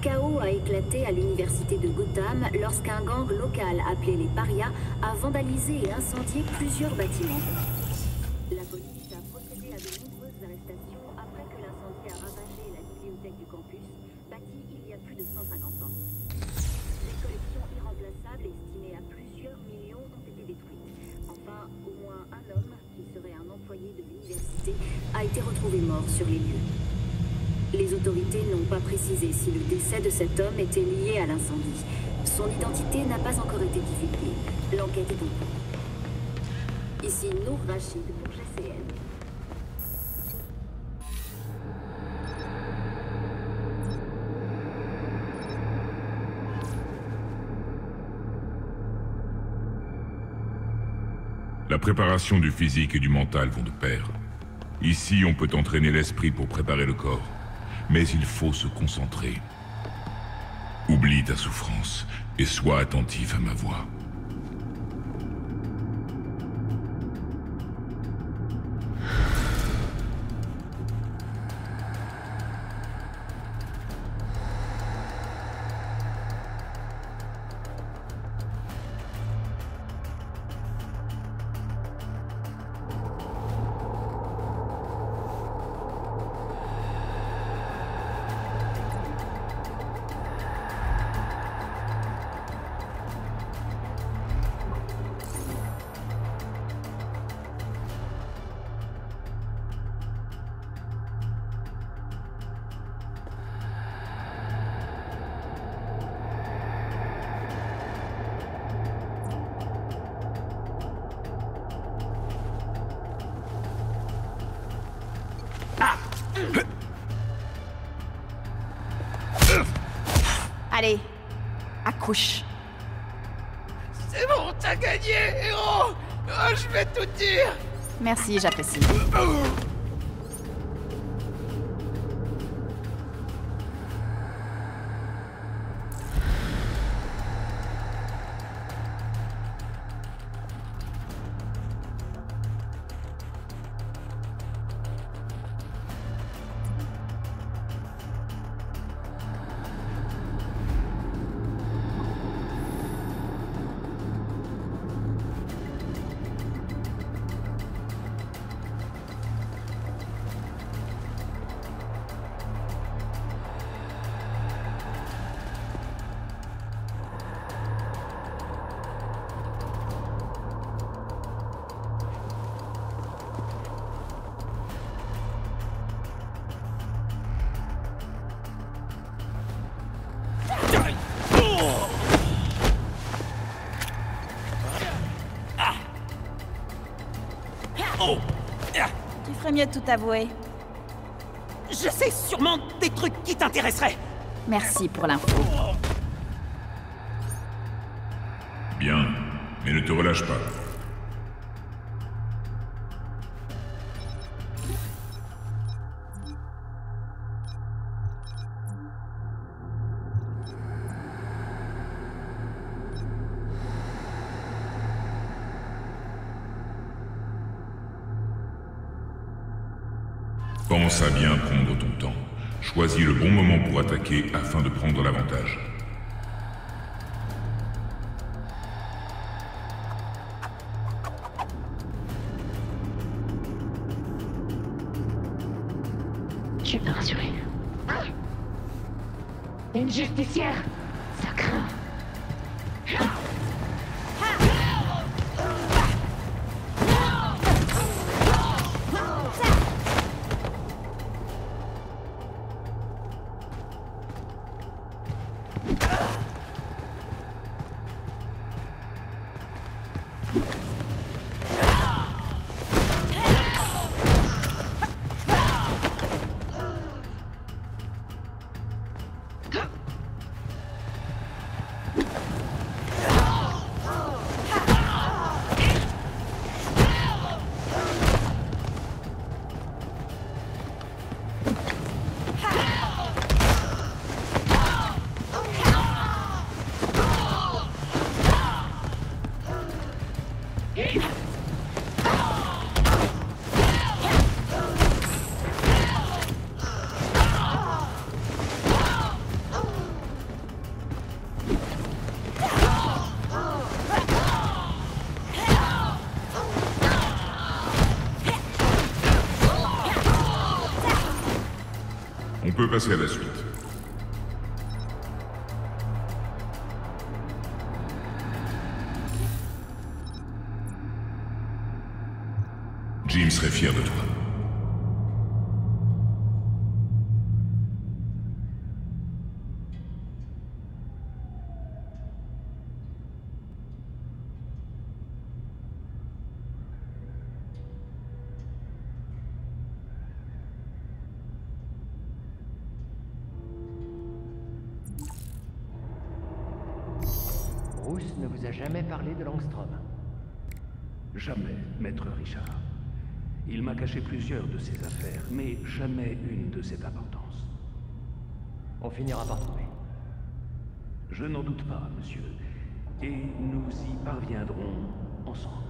Chaos a éclaté à l'université de Gotham lorsqu'un gang local appelé les Parias a vandalisé et incendié plusieurs bâtiments. La police a procédé à de nombreuses arrestations après que l'incendie a ravagé la bibliothèque du campus, bâtie il y a plus de 150 ans. Les collections irremplaçables estimées à plusieurs millions ont été détruites. Enfin, au moins un homme, qui serait un employé de l'université, a été retrouvé mort sur les lieux. Les autorités n'ont pas précisé si le décès de cet homme était lié à l'incendie. Son identité n'a pas encore été divulguée. L'enquête est en cours. Ici Nour Rachid pour GCN. La préparation du physique et du mental vont de pair. Ici, on peut entraîner l'esprit pour préparer le corps mais il faut se concentrer. Oublie ta souffrance et sois attentif à ma voix. tout avouer. Je sais sûrement des trucs qui t'intéresseraient. Merci pour l'info. Je vais me rassurer. Une justicière imbéciles. m'a caché plusieurs de ses affaires, mais jamais une de cette importance. On finira par trouver. Je n'en doute pas, monsieur. Et nous y parviendrons ensemble.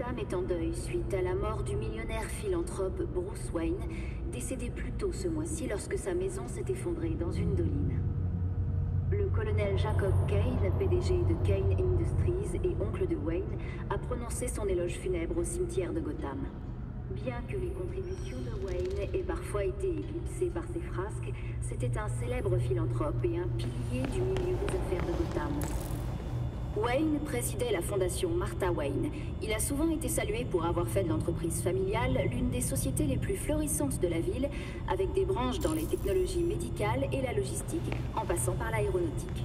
Gotham est en deuil suite à la mort du millionnaire philanthrope Bruce Wayne, décédé plus tôt ce mois-ci lorsque sa maison s'est effondrée dans une doline. Le colonel Jacob Kane, PDG de Kane Industries et oncle de Wayne, a prononcé son éloge funèbre au cimetière de Gotham. Bien que les contributions de Wayne aient parfois été éclipsées par ses frasques, c'était un célèbre philanthrope et un pilier du milieu des affaires de Gotham. Wayne présidait la fondation Martha Wayne. Il a souvent été salué pour avoir fait de l'entreprise familiale l'une des sociétés les plus florissantes de la ville, avec des branches dans les technologies médicales et la logistique, en passant par l'aéronautique.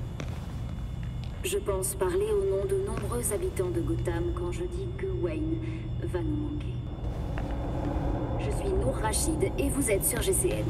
Je pense parler au nom de nombreux habitants de Gotham quand je dis que Wayne va nous manquer. Je suis Nour Rachid et vous êtes sur GCN.